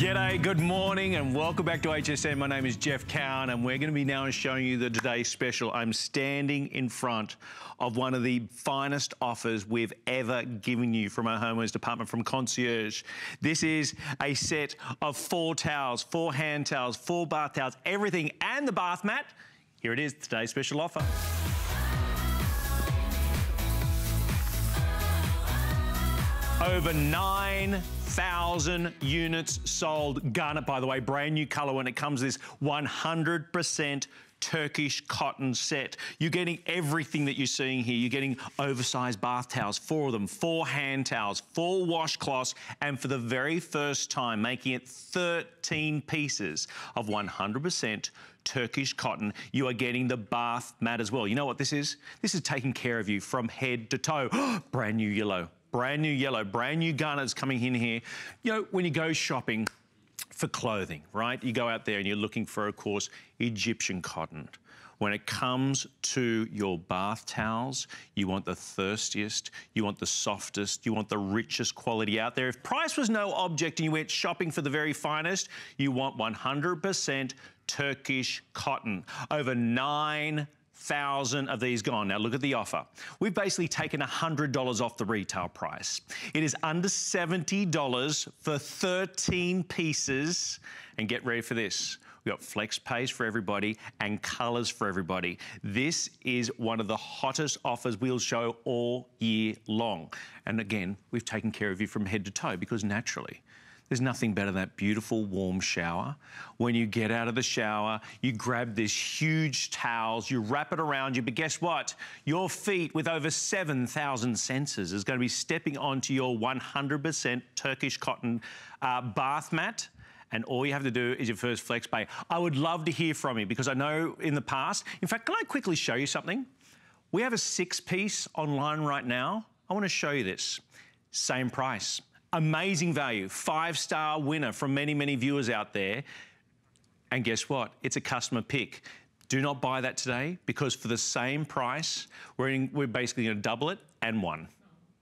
G'day, good morning, and welcome back to HSN. My name is Geoff Cowan, and we're going to be now showing you the Today Special. I'm standing in front of one of the finest offers we've ever given you from our homeowners department from Concierge. This is a set of four towels, four hand towels, four bath towels, everything, and the bath mat. Here it is, today's special offer. Over 9,000 units sold. Garnet, by the way, brand new color when it comes this 100% Turkish cotton set. You're getting everything that you're seeing here. You're getting oversized bath towels, four of them, four hand towels, four washcloths, and for the very first time, making it 13 pieces of 100% Turkish cotton, you are getting the bath mat as well. You know what this is? This is taking care of you from head to toe. Brand new yellow brand new yellow, brand new garnets coming in here. You know, when you go shopping for clothing, right? You go out there and you're looking for, of course, Egyptian cotton. When it comes to your bath towels, you want the thirstiest, you want the softest, you want the richest quality out there. If price was no object and you went shopping for the very finest, you want 100% Turkish cotton. Over nine thousand of these gone. Now look at the offer. We've basically taken $100 off the retail price. It is under $70 for 13 pieces. And get ready for this. We've got flex pays for everybody and colors for everybody. This is one of the hottest offers we'll show all year long. And again, we've taken care of you from head to toe because naturally, there's nothing better than that beautiful warm shower. When you get out of the shower, you grab this huge towels, you wrap it around you, but guess what? Your feet with over 7,000 sensors is gonna be stepping onto your 100% Turkish cotton uh, bath mat and all you have to do is your first flex pay. I would love to hear from you because I know in the past, in fact, can I quickly show you something? We have a six piece online right now. I wanna show you this. Same price. Amazing value, five-star winner from many, many viewers out there. And guess what? It's a customer pick. Do not buy that today because for the same price, we're, in, we're basically gonna double it and one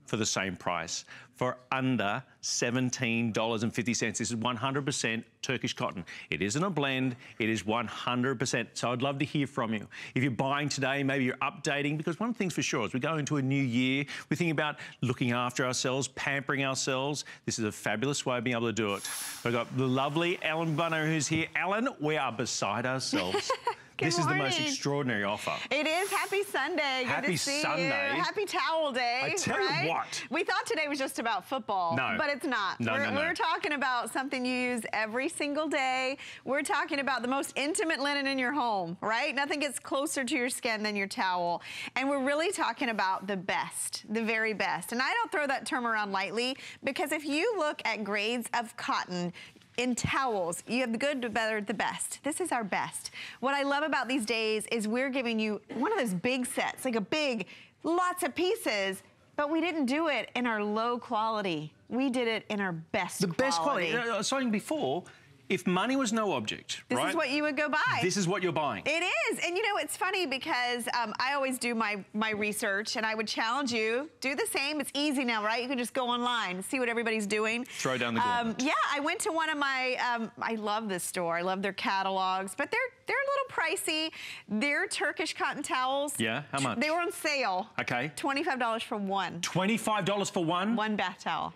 for the same price for under $17.50. This is 100% Turkish cotton. It isn't a blend, it is 100%. So I'd love to hear from you. If you're buying today, maybe you're updating, because one of the things for sure is we go into a new year, we think about looking after ourselves, pampering ourselves. This is a fabulous way of being able to do it. We've got the lovely Ellen Bunner who's here. Ellen, we are beside ourselves. Good this morning. is the most extraordinary offer. It is. Happy Sunday. Good Happy to see Sunday. you. Happy Towel Day. I tell right? you what. We thought today was just about football. No. But it's not. No, we're, no, no. we're talking about something you use every single day. We're talking about the most intimate linen in your home, right? Nothing gets closer to your skin than your towel. And we're really talking about the best, the very best. And I don't throw that term around lightly because if you look at grades of cotton, in towels. You have the good, the better, the best. This is our best. What I love about these days is we're giving you one of those big sets, like a big, lots of pieces, but we didn't do it in our low quality. We did it in our best The best quality. quality. Uh, I was saying before, if money was no object, right? This right? is what you would go buy. This is what you're buying. It is, and you know, it's funny because um, I always do my, my research and I would challenge you, do the same. It's easy now, right? You can just go online, see what everybody's doing. Throw down the um. Yeah, I went to one of my, um, I love this store. I love their catalogs, but they're, they're a little pricey. They're Turkish cotton towels. Yeah, how much? They were on sale. Okay. $25 for one. $25 for one? One bath towel.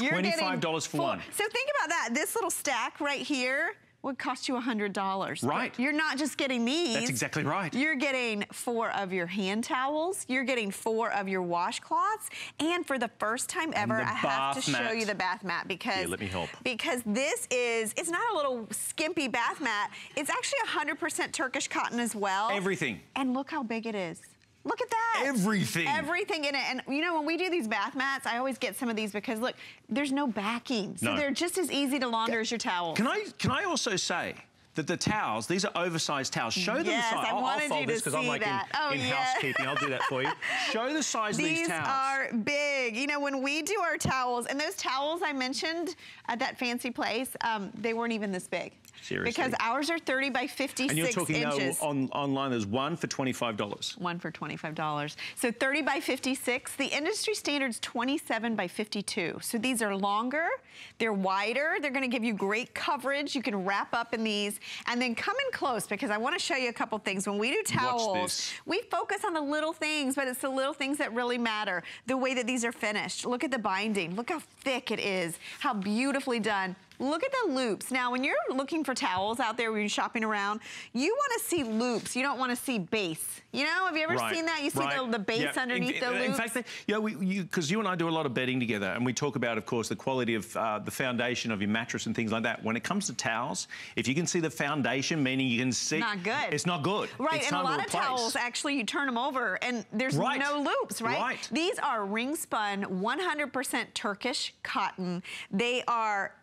You're getting $25 for one. So think about that. This little stack right here would cost you $100. Right. You're not just getting these. That's exactly right. You're getting four of your hand towels. You're getting four of your washcloths. And for the first time ever, I have to bath show you the bath mat because Here, let me help. because this is, it's not a little skimpy bath mat. It's actually 100% Turkish cotton as well. Everything. And look how big it is. Look at that. Everything. Everything in it. And you know, when we do these bath mats, I always get some of these because look, there's no backing. So No. they're just as easy to launder as your towel. Can I, can I also say that the towels, these are oversized towels. Show them yes, the size. I I'll, wanted I'll fold this because I'm like that. in, oh, in yeah. housekeeping. I'll do that for you. Show the size these of these towels. These are big. You know, when we do our towels, and those towels I mentioned at that fancy place, um, they weren't even this big. Seriously. Because ours are 30 by 56 and you're talking inches. now on, online, there's one for $25. One for $25. So 30 by 56. The industry standard's 27 by 52. So these are longer, they're wider, they're gonna give you great coverage. You can wrap up in these. And then come in close because I wanna show you a couple things. When we do towels, we focus on the little things, but it's the little things that really matter. The way that these are finished. Look at the binding. Look how thick it is. How beautifully done. Look at the loops. Now, when you're looking for towels out there when you're shopping around, you want to see loops. You don't want to see base. You know, have you ever Right, seen that? You see right. the, the base Yeah. underneath in, the loops? In fact, we, you, because you and I do a lot of bedding together, and we talk about, of course, the quality of uh, the foundation of your mattress and things like that. When it comes to towels, if you can see the foundation, meaning you can see, Not good. It's not good. Right, It's and a lot of replace. towels, actually, you turn them over and there's Right. no loops, right? Right. These are ring spun, 100% Turkish cotton. They are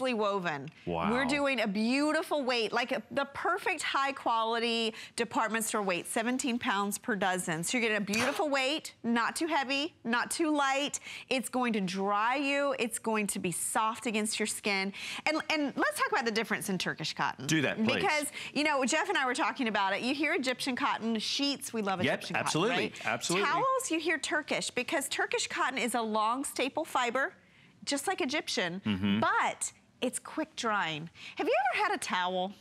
woven. Wow. We're doing a beautiful weight, like a, the perfect high quality department store weight, 17 pounds per dozen. So you're getting a beautiful weight, not too heavy, not too light. It's going to dry you. It's going to be soft against your skin. And, and let's talk about the difference in Turkish cotton. Do that, please. Because, you know, Geoff and I were talking about it. You hear Egyptian cotton, sheets, we love Yep, Egyptian absolutely, cotton, right? absolutely. Towels, you hear Turkish because Turkish cotton is a long staple fiber, just like Egyptian, Mm-hmm. but it's quick drying. Have you ever had a towel?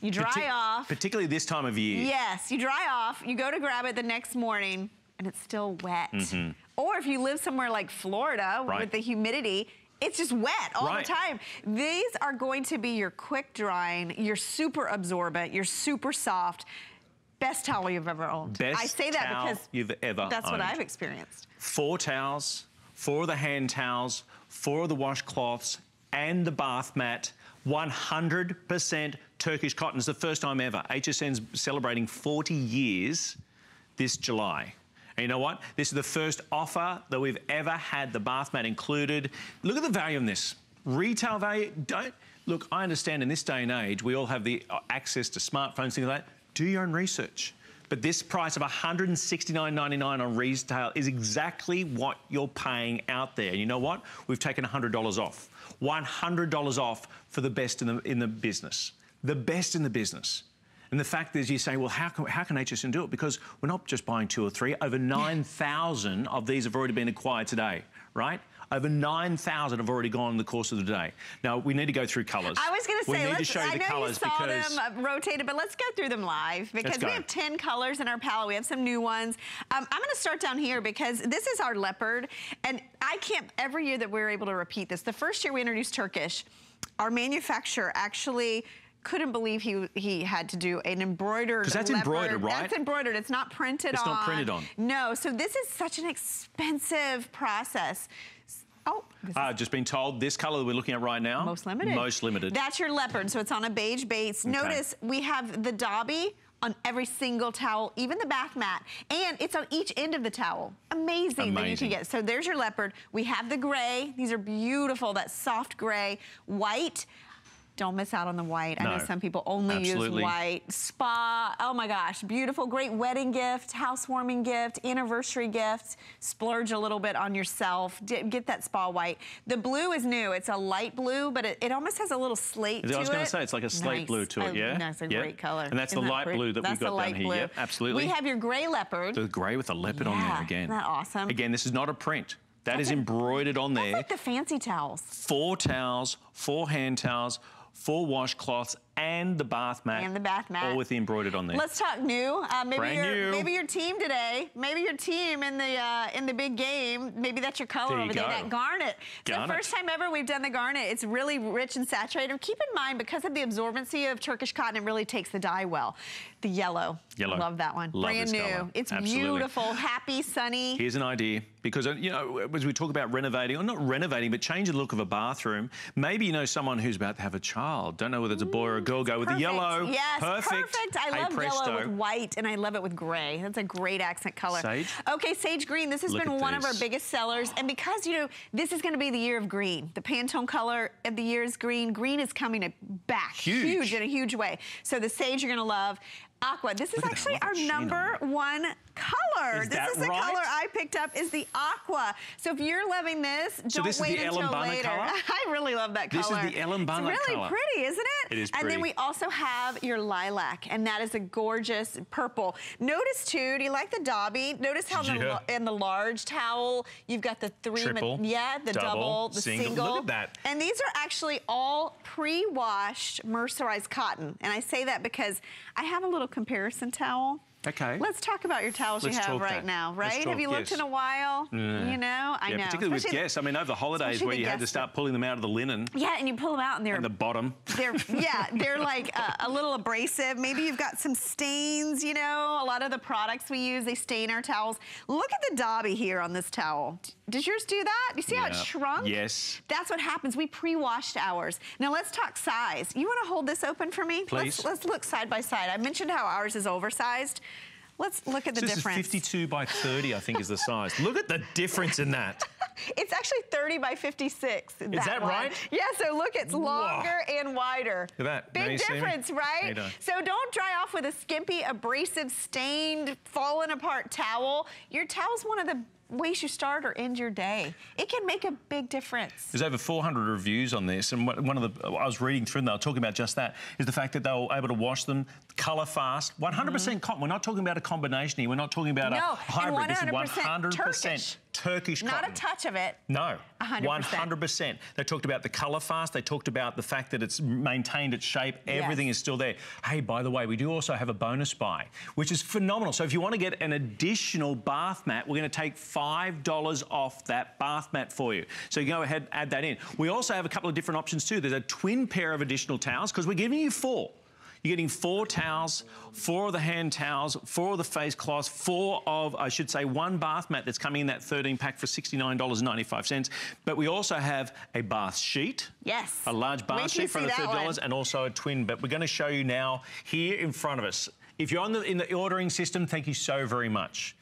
You dry Partic- off. Particularly this time of year. Yes, you dry off, you go to grab it the next morning, and it's still wet. Mm-hmm. Or if you live somewhere like Florida. Right. with the humidity, it's just wet all Right. the time. These are going to be your quick drying, your super absorbent, your super soft, best towel you've ever owned. Best I say that towel because you've ever that's what. I've experienced. four towels, four of the hand towels, four of the washcloths, and the bath mat. 100% Turkish cotton. It's the first time ever. HSN's celebrating 40 years this July. And you know what? This is the first offer that we've ever had, the bath mat included. Look at the value on this. Retail value, don't, look, I understand in this day and age, we all have the uh, access to smartphones, things like that. Do your own research. But this price of $169.99 on retail is exactly what you're paying out there. You know what? We've taken $100 off. $100 off for the best in the, in the business. The best in the business. And the fact is, you say, well, how can, how can HSN do it? Because we're not just buying two or three. Over 9,000 of these have already been acquired today, right? Over 9,000 have already gone in the course of the day. Now, we need to go through colours. I was going to we say, need to let's, show you I the know you colours saw because them uh, rotated, but let's go through them live because we have 10 colors in our palette. We have some new ones. Um, I'm going to start down here because this is our leopard, and I can't, every year that we're able to repeat this, the first year we introduced Turkish, our manufacturer actually couldn't believe he he had to do an embroidered 'Cause that's leopard. embroidered, right? That's embroidered. It's not printed It's on. not printed on. No, so this is such an expensive process. Oh, this is Uh, just been told this colour that we're looking at right now. most limited. Most limited. That's your leopard, so it's on a beige base. Notice we have the Dobby on every single towel, even the bath mat, and it's on each end of the towel. Amazing, that you can get. So there's your leopard. We have the gray. These are beautiful, that soft gray. White. Don't miss out on the white. I know some people only Absolutely. use white. Spa, oh my gosh, beautiful, great wedding gift, housewarming gift, anniversary gift. Splurge a little bit on yourself. Get that spa white. The blue is new. It's a light blue, but it, it almost has a little slate I was going it. to say, it's like a slate Nice. blue to it, Oh, yeah? That's a Yeah. great color. And that's Isn't the light pretty? blue that we've That's got down here. blue. Yep, absolutely. We have your gray leopard. The grey with the leopard on there again. isn't that awesome? Again, this is not a print. That That's is embroidered on That's there. like the fancy towels. four towels, four hand towels, four washcloths, and the bath mat. And the bath mat. All with the embroidered on there. Let's talk new. Uh, maybe Brand your new. maybe your team today. Maybe your team in the uh, in the big game. Maybe that's your color There you over there. go. That garnet. It's Garnet. the first time ever we've done the garnet. It's really rich and saturated. Keep in mind because of the absorbency of Turkish cotton, it really takes the dye well. The yellow. Yellow. Love that one. Love Brand new. colour. It's Absolutely. beautiful, happy, sunny. Here's an idea because uh, you know as we talk about renovating, or not renovating, but change the look of a bathroom. Maybe you know someone who's about to have a child, don't know whether it's a boy or a girl, go with perfect. the yellow. Yes, perfect. perfect. I hey, love presto. yellow with white, and I love it with gray. That's a great accent color. Sage. Okay, sage green. This has Look been one of our biggest sellers, and because you know this is going to be the year of green. The Pantone color of the year is green. Green is coming back, Huge. in a huge way. So the sage you're going to love. Aqua. This is that. actually our number one color. Is this is the right? color I picked up is the aqua. So if you're loving this, don't this is wait the until later. color? I really love that color. This is color. the Ellen Bunner It's really color. pretty, isn't it? It is And then we also have your lilac, and that is a gorgeous purple. Notice too, do you like the Dobby? Notice how the, in the large towel, you've got the three, Triple, yeah, the double, double, the single. single. Look at that. And these are actually all pre-washed mercerized cotton. And I say that because I have a little comparison towel. Okay. Let's talk about your towels Let's you have right that. now, right? talk, have you looked yes. in a while? You know, I yeah, know. particularly with Especially- guests. I mean, over the holidays where the you had to start pulling them out of the linen Yeah, and you pull them out and they're and the bottom. they're yeah, they're like a, a little abrasive. Maybe you've got some stains, you know. A lot of the products we use, they stain our towels. Look at the Dobby here on this towel. Does yours do that? You see how it shrunk? Yes. That's what happens. We pre-washed ours. Now let's talk size. You want to hold this open for me? Please. Let's, let's look side by side. I mentioned how ours is oversized. Let's look at the So this difference. is 52 by 30, I think is the size. Look at the difference in that. It's actually 30 by 56. Is that right? Yeah, so look, it's longer and wider. Look at that. Big you see me? difference, right? So don't dry off with a skimpy, abrasive, stained, fallen apart towel. Your towel's one of the ways you start or end your day. It can make a big difference. There's over 400 reviews on this, and one of the I was reading through them. They were talking about just that is the fact that they were able to wash them, colour fast, 100% mm-hmm. cotton. We're not talking about a combination here. We're not talking about. No, a hybrid. This is 100% 100% Turkish. Turkish Not a touch of it. No, 100%. 100%. They talked about the colour fast. They talked about the fact that it's maintained its shape. Everything Yes. is still there. Hey, by the way, we do also have a bonus buy, which is phenomenal. So if you want to get an additional bath mat, we're going to take $5 off that bath mat for you. So you go ahead and add that in. We also have a couple of different options too. There's a twin pair of additional towels because we're giving you four. You're getting four towels, four of the hand towels, four of the face cloths, four of, I should say, one bath mat that's coming in that 13 pack for $69.95. But we also have a bath sheet. Yes. A large bath sheet for see under that $30 one. and also a twin. But we're going to show you now here in front of us. If you're on the, in the ordering system, thank you so very much.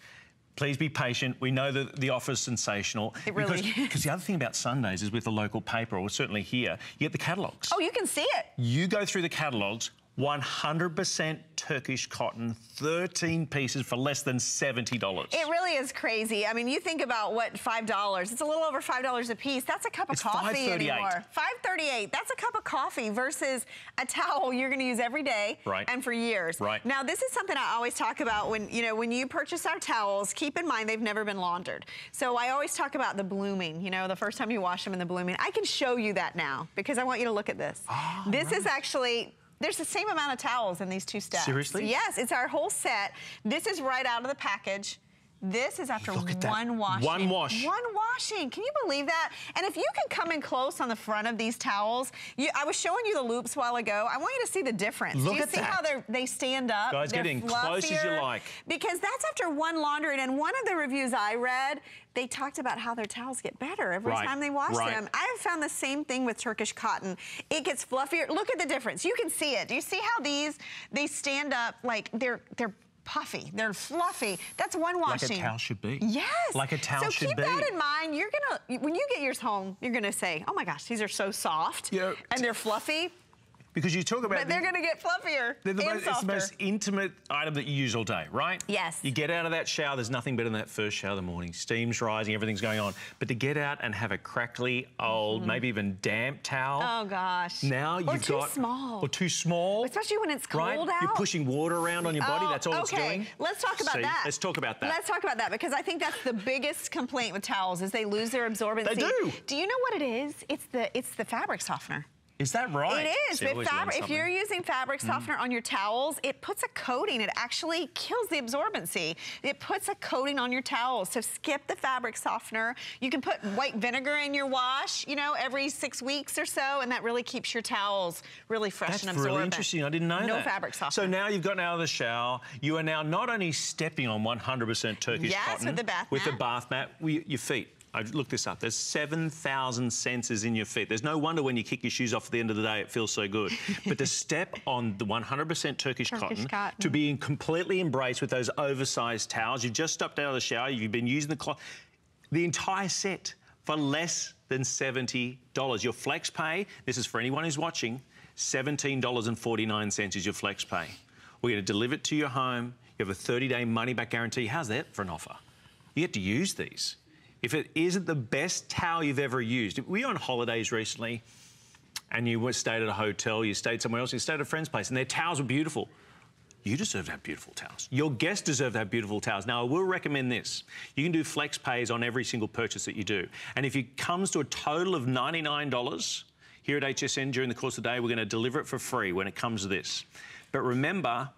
Please be patient. We know that the offer is sensational. It really because, is. Because the other thing about Sundays is with the local paper, or certainly here, you get the catalogues. Oh, you can see it. You go through the catalogues, 100% Turkish cotton, 13 pieces for less than $70. It really is crazy. I mean, you think about what five dollars. It's a little over five dollars a piece. That's a cup of It's coffee $5.38. anymore. Five thirty-eight. That's a cup of coffee versus a towel you're going to use every day Right. and for years. Right. Now, this is something I always talk about when you know when you purchase our towels. Keep in mind they've never been laundered. So I always talk about the blooming. You know, the first time you wash them in the blooming. I can show you that now because I want you to look at this. Oh, this is actually. There's the same amount of towels in these two steps. Seriously? Yes, it's our whole set. This is right out of the package. This is after at that. one washing. One wash. One washing. Can you believe that? And if you can come in close on the front of these towels, you, I was showing you the loops a while ago. I want you to see the difference. Look Do you at see how that. they they stand up? Guys, They're get in close as you fluffier. like. Because that's after one laundry. And one of the reviews I read, they talked about how their towels get better every Right, time they wash right. them. I have found the same thing with Turkish cotton. It gets fluffier. Look at the difference. You can see it. Do you see how these they stand up like they're they're puffy. They're fluffy. That's one washing. Like a towel should be. Yes. Like a towel so should keep that in mind. You're gonna when you get yours home, you're gonna say, "Oh my gosh, these are so soft Yeah. and they're fluffy." Because you talk about But they're the- gonna get fluffier They're the most, it's the most intimate item that you use all day, right? Yes. You get out of that shower, there's nothing better than that first shower of the morning. Steam's rising, everything's going on. But to get out and have a crackly, old, mm-hmm. maybe even damp towel. Oh gosh. Now you've or too got small. or too small, Especially when it's cold right? out. You're pushing water around on your body. Oh, That's all okay. it's doing. Let's talk about See, that. Let's talk about that. Let's talk about that because I think that's the biggest complaint with towels is they lose their absorbency. They do. Do you know what it is? It's the it's the fabric softener. Is that right? It is. See, With fabric, if you're using fabric softener on your towels, it puts a coating. It actually kills the absorbency. It puts a coating on your towels. So skip the fabric softener. You can put white vinegar in your wash, you know, every six weeks or so, and that really keeps your towels really fresh That's and absorbent. That's really interesting. I didn't know no that. fabric softener. So now you've gotten out of the shower. You are now not only stepping on 100% Turkish Yes, cotton with the bath with the mat. bath mat, your feet. I looked this up. There's 7,000 sensors in your feet. There's no wonder when you kick your shoes off at the end of the day, it feels so good. but to step on the 100% Turkish, Turkish cotton, cotton. to be completely embraced with those oversized towels, you've just stepped out of the shower, you've been using the cloth, the entire set for less than $70. Your flex pay, this is for anyone who's watching, $17.49 is your flex pay. We're going to deliver it to your home. You have a 30-day money-back guarantee. How's that for an offer? You get to use these. If it isn't the best towel you've ever used, we were on holidays recently and you stayed at a hotel, you stayed somewhere else, you stayed at a friend's place, and their towels were beautiful. You deserve to have beautiful towels. Your guests deserve to have beautiful towels. Now, I will recommend this. You can do flex pays on every single purchase that you do. And if it comes to a total of $99 here at HSN during the course of the day, we're going to deliver it for free when it comes to this. But remember,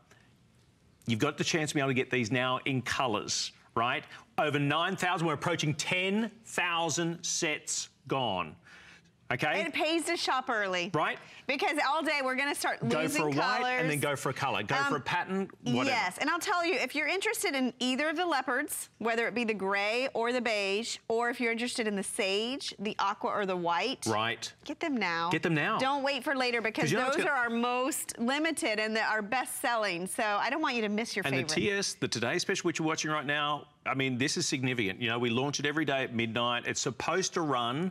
You've got the chance to be able to get these now in colours, right? Over 9,000, we're approaching 10,000 sets gone. Okay? It pays to shop early. Right. Because all day we're going to start go losing for a colors. white and then go for a colour. Go for a Um, pattern, whatever. Yes, and I'll tell you, if you're interested in either of the leopards, whether it be the gray or the beige, or if you're interested in the sage, the aqua or the white, Right. get them now. Get them now. Don't wait for later because you know what's those gonna- are our most limited and the, our best selling. So I don't want you to miss your And favorite. the TS, the Today Special, which you're watching right now, I mean, this is significant. You know, we launch it every day at midnight. It's supposed to run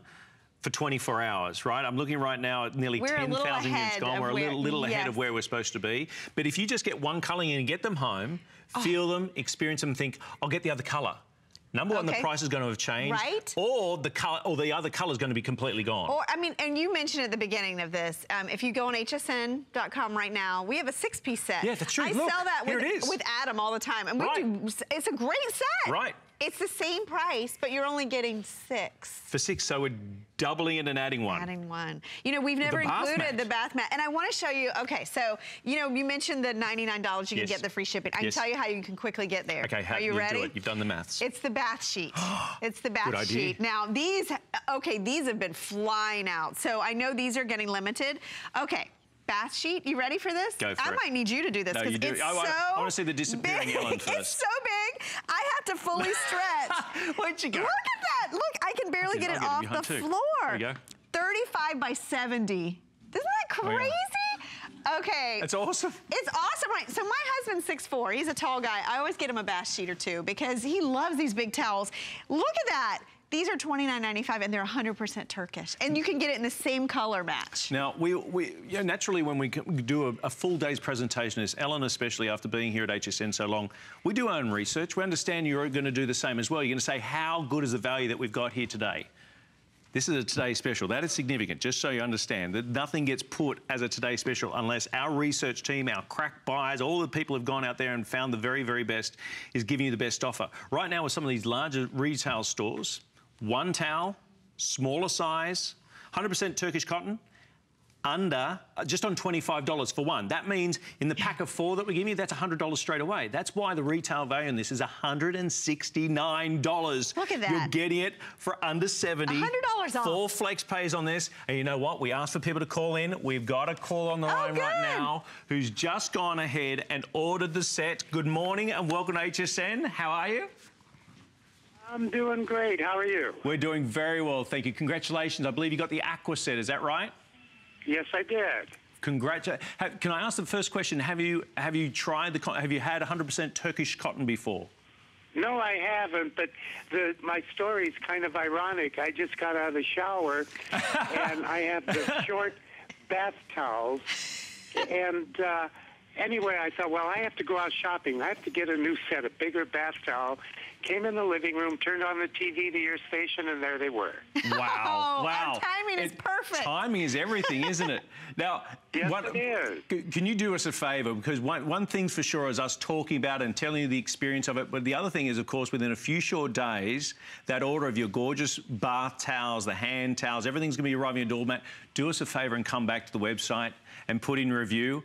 for 24 hours, right? I'm looking right now at nearly We're a little 10,000 units ahead gone. We're a little, little ahead of where we're supposed to be. But if you just get one colour in and get them home, Oh. feel them, experience them, think, I'll get the other colour. Number one, the price is going to have changed, Right. Or the color, or the other colour is going to be completely gone. Or, I mean, and you mentioned at the beginning of this, um, if you go on hsn.com right now, we have a six-piece set. Yeah, that's true. I Look, sell that here with, it is. with Adam all the time. And we Right. do, it's a great set. Right. It's the same price, but you're only getting six. for six, so we're doubling it and adding one. Adding one. You know, we've never bath included the bath mat. And I want to show you, okay, so, you know, you mentioned the $99 you Yes. can get the free shipping. I Yes. can tell you how you can quickly get there. Okay, how Are you do ready? do it? You've done the maths. It's the bath sheet. it's the bath sheet. Now these, okay, these have been flying out. So I know these are getting limited. Okay. Bath sheet, you ready for this? Go for I it. might need you to do this because do. it's I- I- so I wanna see the disappearing big. Ellen It's so big, I have to fully stretch. Where'd you go? Look at that. Look, I can barely I'll get it off the too. floor. There you go. 35 by 70. Isn't that Oh, crazy? Okay. It's awesome. It's awesome, right? So my husband's 6'4". He's a tall guy. I always get him a bath sheet or two because he loves these big towels. Look at that. These are $29.95 and they're 100% Turkish. And you can get it in the same color match. Now, we, we naturally, when we do a, a full day's presentation, as Ellen, especially after being here at HSN so long, we do our own research. We understand you're going to do the same as well. You're going to say, how good is the value that we've got here today? This is a today special. That is significant, just so you understand that nothing gets put as a today special unless our research team, our crack buyers, all the people have gone out there and found the very, very best is giving you the best offer. Right now, with some of these larger retail stores, one towel, smaller size, 100% Turkish cotton, under uh, just on $25 for one. That means in the pack of four that we give you, that's $100 straight away. That's why the retail value on this is $169. Look at that. You're getting it for under 70 $100 off. Four flex pays on this. And you know what? We asked for people to call in. We've got a call on the Oh, line right now who's just gone ahead and ordered the set. Good morning and welcome to HSN. How are you? I'm doing great. How are you? We're doing very well, thank you. Congratulations. I believe you got the Aqua set, is that right? Yes, I did. Congratulations. Can I ask the first question? Have you have you tried the have you had 100% Turkish cotton before? No, I haven't, but the, my story's kind of ironic. I just got out of the shower, and I have the short bath towels. And uh, anyway, I thought, well, I have to go out shopping. I have to get a new set, a bigger bath towel. Came in the living room, turned on the TV to your station, and there they were. Wow! Oh, our wow! timing is perfect. Timing is everything, isn't it? Now, Yes, what- it is. Can you do us a favour? Because one, one thing for sure is us talking about it and telling you the experience of it. But the other thing is, of course, within a few short days, that order of your gorgeous bath towels, the hand towels, everything's going to be arriving at your doormat. Do us a favour and come back to the website and put in review.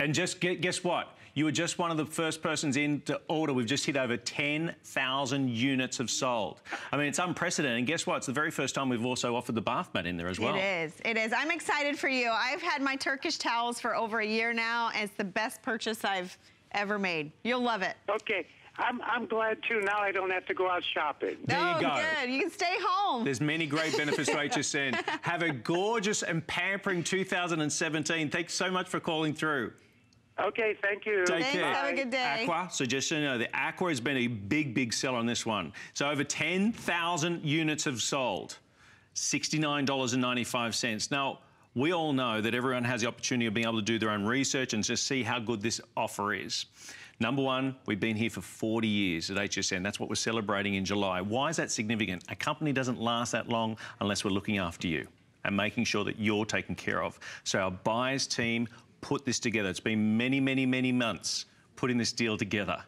And just get, guess what? You were just one of the first persons in to order. We've just hit over 10,000 units have sold. I mean, it's unprecedented. And guess what? It's the very first time we've also offered the bath mat in there as well. It is. It is. I'm excited for you. I've had my Turkish towels for over a year now, and it's the best purchase I've ever made. You'll love it. Okay. I'm, I'm glad too. Now I don't have to go out shopping. There you oh, go. good. You can stay home. There's many great benefits to HSN. Have a gorgeous and pampering 2017. Thanks so much for calling through. Okay, thank you. Take Thanks, care. have a good day. Aqua, so just so you know, the Aqua has been a big, big seller on this one. So over 10,000 units have sold, $69.95. Now, we all know that everyone has the opportunity of being able to do their own research and just see how good this offer is. Number one, we've been here for 40 years at HSN. That's what we're celebrating in July. Why is that significant? A company doesn't last that long unless we're looking after you and making sure that you're taken care of. So our buyers team put this together. It's been many, many, many months putting this deal together.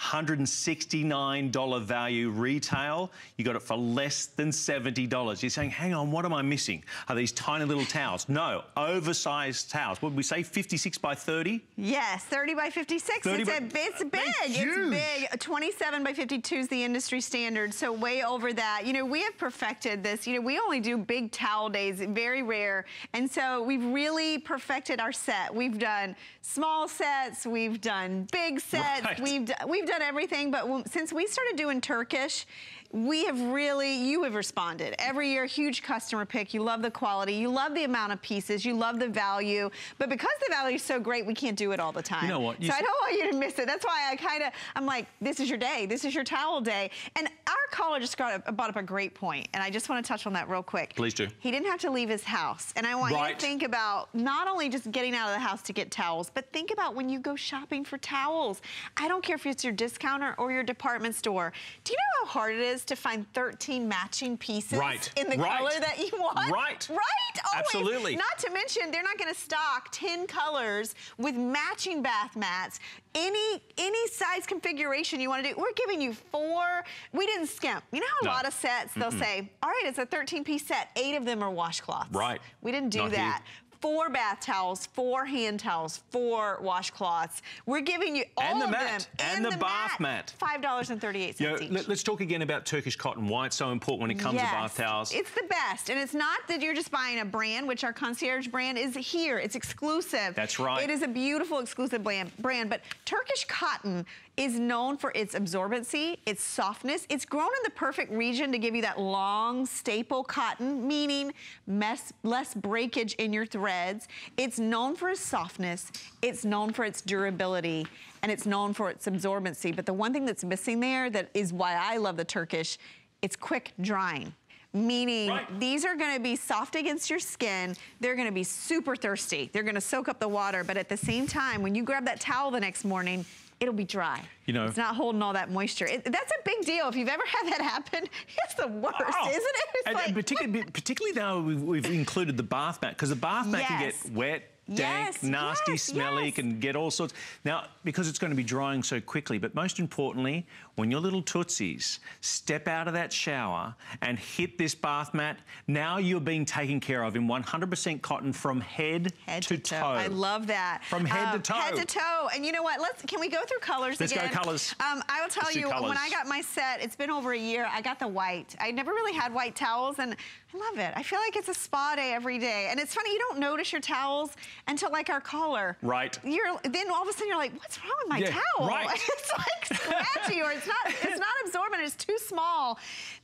$169 value retail. You got it for less than $70. You're saying, hang on, what am I missing? Are these tiny little towels? No, oversized towels. What would we say, 56 by 30? Yes, 30 by 56. 30 it's, by- a, it's big. It's big. 27 by 52 is the industry standard, so way over that. You know, we have perfected this. You know, we only do big towel days, very rare. And so we've really perfected our set. We've done small sets, we've done big sets, Right. we've, d- we've done everything. But since we started doing Turkish, we have really, you have responded. Every year, huge customer pick. You love the quality. You love the amount of pieces. You love the value. But because the value is so great, we can't do it all the time. You know what? You so I don't want you to miss it. That's why I kind of, I'm like, this is your day. This is your towel day. And our caller just got brought up a great point, and I just want to touch on that real quick. Please do. He didn't have to leave his house. And I want you to think about not only just getting out of the house to get towels, but think about when you go shopping for towels. I don't care if it's your discounter or your department store. Do you know how hard it is to find 13 matching pieces Right. in the Right. color that you want? Right. Right? Always. Absolutely. Not to mention, they're not going to stock 10 colors with matching bath mats. Any any size configuration you want to do. We're giving you four. We didn't skimp. You know how a No. lot of sets they'll say, all right, it's a 13 piece set. Eight of them are washcloths. Right. We didn't do Not that. Four bath towels, four hand towels, four washcloths. We're giving you all And the of mat, them. and the bath mat. Five dollars and thirty-eight You know, each. let, us talk again about Turkish cotton. Why it's so important when it comes to bath towels. It's the best. And it's not that you're just buying a brand, which our concierge brand is here. It's exclusive. That's right. It is a beautiful exclusive brand. But Turkish cotton is known for its absorbency, its softness. It's grown in the perfect region to give you that long staple cotton, meaning mess, less breakage in your threads. It's known for its softness. It's known for its durability. And it's known for its absorbency. But the one thing that's missing there that is why I love the Turkish, it's quick drying. Meaning Right. these are gonna be soft against your skin. They're gonna be super thirsty. They're gonna soak up the water, but at the same time, when you grab that towel the next morning, it'll be dry. You know- It's not holding all that moisture. It, that's a big deal. If you've ever had that happen, it's the worst, Oh. isn't it? It's and, like, and particularly, particularly now we've, we've included the bath mat because the bath mat can get wet, dank, Yes, nasty, yes, smelly, yes. can get all sorts. Now, because it's going to be drying so quickly, but most importantly, when your little tootsies step out of that shower and hit this bath mat, now you're being taken care of in 100% cotton from head, Head to, toe. I love that. From head to toe. Head to toe. And you know what? Let's can we go through colors Let's go again? colours. Um, I will tell Let's you when. I got my set, it's been over a year. I got the white. I never really had white towels, and I love it. I feel like it's a spa day every day. And it's funny, you don't notice your towels until like our caller. Right. You're then all of a sudden you're like, what's wrong with my Yeah, towel? right. it's like scratchy or it's not it's not absorbent. It's too small.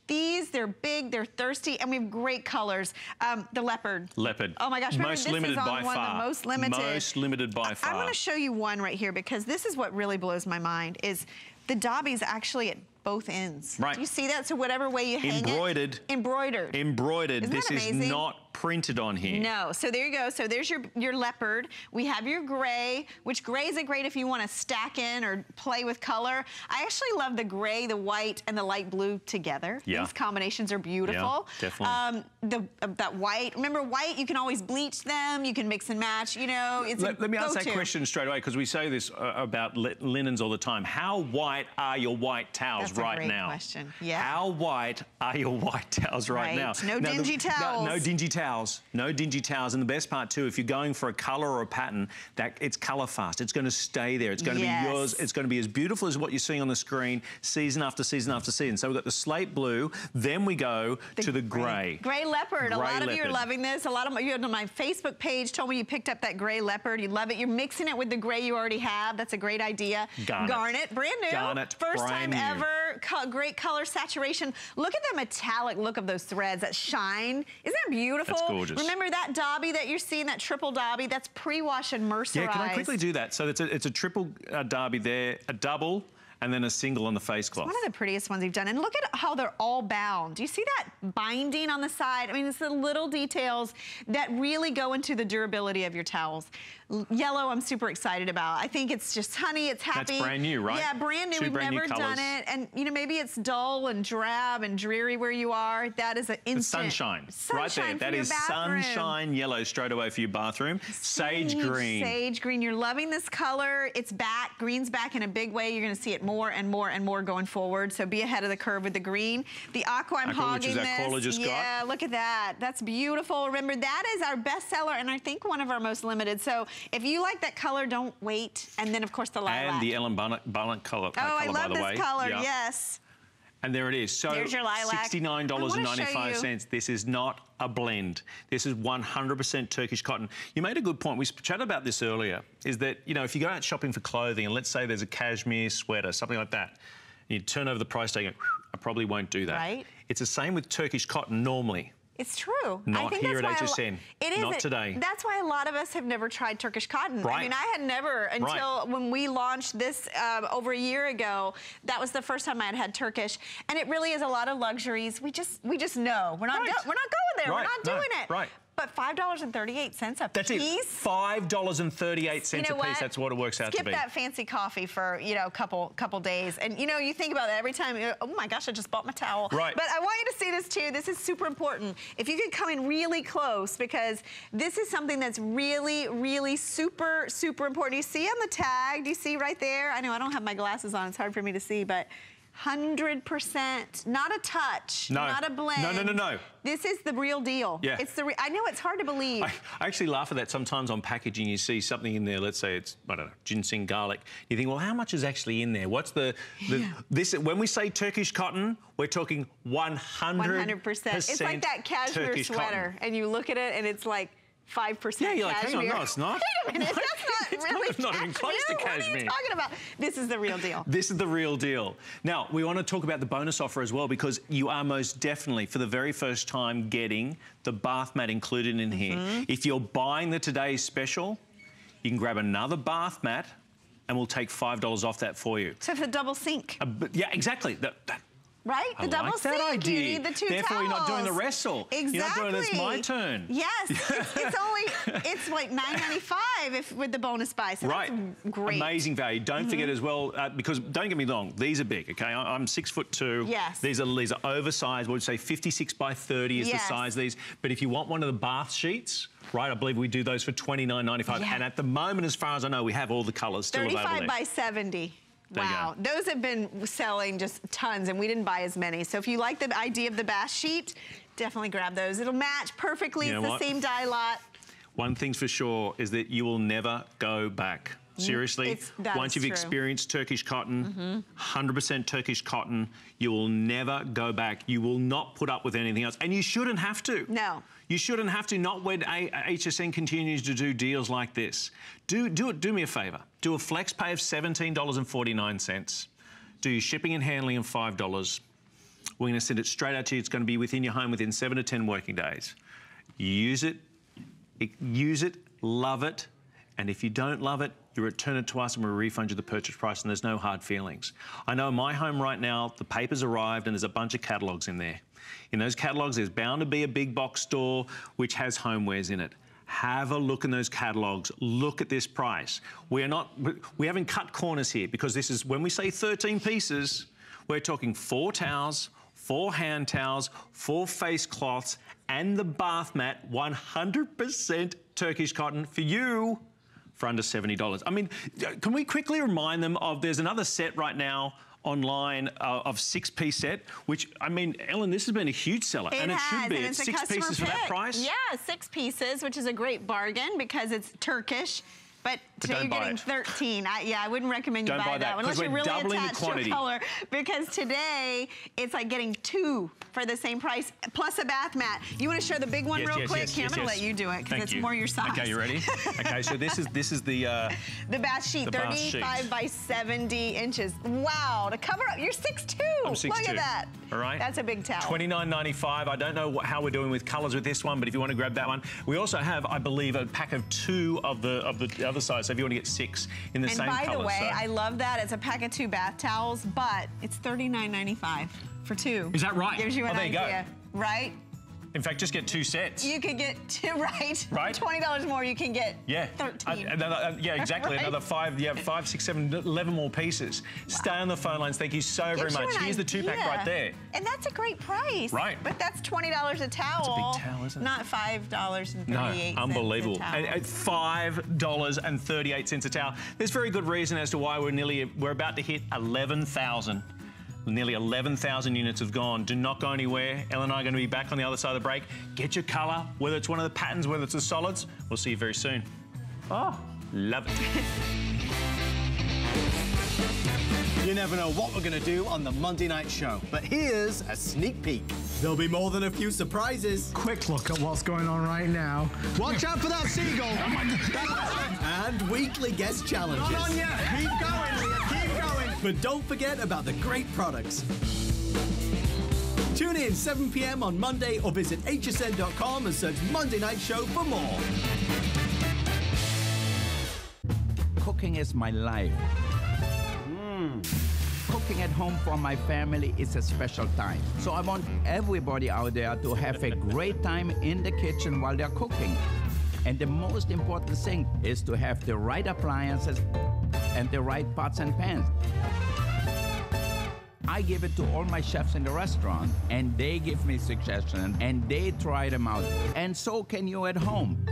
These they're big, they're thirsty, and we have great colors. Um, the leopard. Leopard. Oh my gosh! remember, Most this limited is on by one of far. the most limited. Most limited by I- far. I'm to show you one right here because this is what really blows my mind. Is the Dobby's actually at both ends? Right. Do you see that? So whatever way you hang Embroidered. it, embroidered. Embroidered. That this is not printed on here. No, so there you go. So there's your, your leopard. We have your gray, which gray is a great if you want to stack in or play with color. I actually love the gray, the white, and the light blue together. Yeah. These combinations are beautiful. definitely. Um, the, uh, that white, remember white, you can always bleach them, you can mix and match, you know, it's a Let, let me ask that question straight away because we say this uh, about li- linens all the time. How white are your white towels That's a right great now? question. Yeah. How white are your white towels right, Right. now? No Now, dingy no- towels. No, dingy towels, no dingy towels. And the best part too, if you're going for a color or a pattern, that it's color fast. It's going to stay there. It's going to Yes. be yours. It's going to be as beautiful as what you're seeing on the screen, season after season after season. So we've got the slate blue, then we go to the gray. Gray leopard. a Gray lot of you are loving this. A lot of you on my Facebook page told me you picked up that gray leopard. You love it. You're mixing it with the gray you already have. That's a great idea. Garnet. brand new. Garnet, First time new. ever. Co- great color saturation. Look at the metallic look of those threads. That shine. Isn't that beautiful? That's gorgeous. Remember that dobby that you're seeing, that triple dobby? That's pre-wash and mercerized. Yeah, can I quickly do that? So it's a, it's a triple uh, dobby there, a double, and then a single on the face cloth. One of the prettiest ones you've done. And look at how they're all bound. Do you see that binding on the side? I mean, it's the little details that really go into the durability of your towels. Yellow, I'm super excited about. I think it's just honey, it's happy. That's brand new, right? Yeah, brand new. Two We've brand new never done colours. it. And, you know, maybe it's dull and drab and dreary where you are. That is an instant. sunshine, Sunshine right there. That is bathroom. sunshine yellow straight away for your bathroom. Sage, green. Sage green. You're loving this color. It's back. Green's back in a big way. You're going to see it more and more and more going forward. So be ahead of the curve with the green. The aqua, I'm Aqua, hogging is this. just got. yeah, look at that. That's beautiful. Remember, that is our bestseller and I think one of our most limited. So if you like that color, don't wait. And then, of course, the lilac. And the Ellen Bunner color, uh, Oh, I color, love by the this way. color. Yeah. Yes. And there it is. So There's your lilac. $69.95. This is not a blend. This is 100% Turkish cotton. You made a good point. We chatted about this earlier, is that, you know, if you go out shopping for clothing and let's say there's a cashmere sweater, something like that, you turn over the price tag I probably won't do that. Right. It's the same with Turkish cotton normally. It's true. I Not think here that's at why a lo- HSN. It is. Not today. That's why a lot of us have never tried Turkish cotton. I mean, I had never until when we launched this um, over a year ago. That was the first time I had had Turkish, and it really is a lot of luxuries. We just we just know we're not Right. we're not going there. Right. We're not No. doing it. Right. But five dollars and thirty eight cents a That's it. piece. $5.38 You know a piece. That's what it works out Skip to be. that fancy coffee for you know a couple couple days, and you know you think about that every time. Oh my gosh, I just bought my towel. Right. But I want you to see this too. This is super important. If you could come in really close, because this is something that's really, really super, super important. You see on the tag? Do you see right there? I know I don't have my glasses on. It's hard for me to see, but. 100%, not a touch, No. not a blend. No, no, no, no. This is the real deal. Yeah. It's the. Re- I know it's hard to believe. I, I actually laugh at that sometimes on packaging. You see something in there. Let's say it's I don't know ginseng garlic. You think, well, how much is actually in there? What's the, the this? When we say Turkish cotton, we're talking 100 100%. It's like that cashmere Turkish sweater, Cotton. and you look at it, and it's like 5% Yeah, you're like, hang on, no, it's not. Wait a minute, that's not It's really not- not even close to cashmere. What are you talking about? This is the real deal. This is the real deal. Now, we want to talk about the bonus offer as well because you are most definitely, for the very first time, getting the bath mat included in Mm-hmm. here. If you're buying the today's special, you can grab another bath mat and we'll take $5 off that for you. So for double sink, Uh, yeah, exactly. That, that, right? The I double like that sink. idea. You need the two Therefore, you're not doing the wrestle. Exactly. You're not doing it's my turn. Yes, it's, it's only it's like $9.95 if with the bonus buy. So Right. that's great. Mm-hmm. Amazing value. Don't forget as well, uh, because don't get me wrong, these are big, okay? I- I'm six foot two. Yes. These are these are oversized. Would say 56 by 30 is Yes. the size of these. But if you want one of the bath sheets, right, I believe we do those for $29.95. Yeah. And at the moment, as far as I know, we have all the colours still available. 35 by 70. There wow, those have been selling just tons, and we didn't buy as many. So if you like the idea of the bath sheet, definitely grab those. It'll match perfectly. You know it's the what? same dye lot. One thing's for sure is that you will never go back. Seriously, Mm, It's- once you've true. Experienced Turkish cotton, 100% Turkish cotton, you will never go back. You will not put up with anything else. And you shouldn't have to. No. You shouldn't have to, not when A- HSN continues to do deals like this. Do, do, it, do me a favour. Do a flex pay of $17.49. Do your shipping and handling of $5. We're going to send it straight out to you. It's going to be within your home within seven to 10 working days. Use it- use it, love it, and if you don't love it, you return it to us and we'll refund you the purchase price and there's no hard feelings. I know in my home right now, the paper's arrived and there's a bunch of catalogues in there. In those catalogues, there's bound to be a big box store which has homewares in it. Have a look in those catalogues. Look at this price. We are not, we haven't cut corners here because this is, when we say 13 pieces, we're talking four towels, four hand towels, four face cloths, and the bath mat, 100% Turkish cotton for you for under $70. I mean, can we quickly remind them of there's another set right now online uh, of six-piece set, which, I mean, Ellen, this has been a huge seller. It and it has, should be. It's it's six pieces for that price. Yeah, six pieces, which is a great bargain because it's Turkish. But today you're getting it. 13. I, yeah, I wouldn't recommend you buy, buy that, that, unless you're really attached to color. Because today it's like getting two for the same price plus a bath mat. You want to show the big one Yes, real yes, quick? yes, yes, I'm going to let you do it because it's you. more your size. Okay, you ready? okay, so this is this is the uh, The bath sheet, The bath sheet. 35 by 70 inches. Wow, to cover up, you're 6'2". I'm Look 6'2". at that. All right. That's a big towel. $29.95. I don't know what, how we're doing with colours with this one, but if you want to grab that one, we also have, I believe, a pack of two of the of the other size. So if you want to get six in the And same by the way, so. I love that. It's a pack of two bath towels, but it's $39.95 for two. Is that right? Gives you Oh, an there you go. idea, right? In fact, just get two sets. You could get two, right? Right. Twenty dollars more. You can get yeah. 13. Uh, another, uh, yeah, exactly. Right. Another five, yeah, five, six, seven, eleven more pieces. Stay on the phone lines. Thank you so very Gives you much. Here's the two pack right there. And that's a great price. Right. But that's twenty dollars a towel. That's a big towel, isn't it? Not five dollars and No, thirty-eight. unbelievable. And at five dollars and thirty-eight cents a towel. There's very good reason as to why we're nearly we're about to hit eleven thousand. Nearly 11,000 units have gone. Do not go anywhere. Ellen and I are going to be back on the other side of the break. Get your colour, whether it's one of the patterns, whether it's the solids. We'll see you very soon. Oh, love it. You never know what we're going to do on the Monday night show, but here's a sneak peek. There'll be more than a few surprises. Quick look at what's going on right now. Watch out for that seagull! and weekly guest challenges. Not on yet. Keep going, Leah. But don't forget about the great products. Tune in 7 p.m. on Monday or visit hsn.com and search Monday Night Show for more. Cooking is my life. Hmm. Cooking at home for my family is a special time. So I want everybody out there to have a great time in the kitchen while they're cooking. And the most important thing is to have the right appliances and the right pots and pans. I give it to all my chefs in the restaurant, and they give me suggestions, and they try them out. And so can you at home.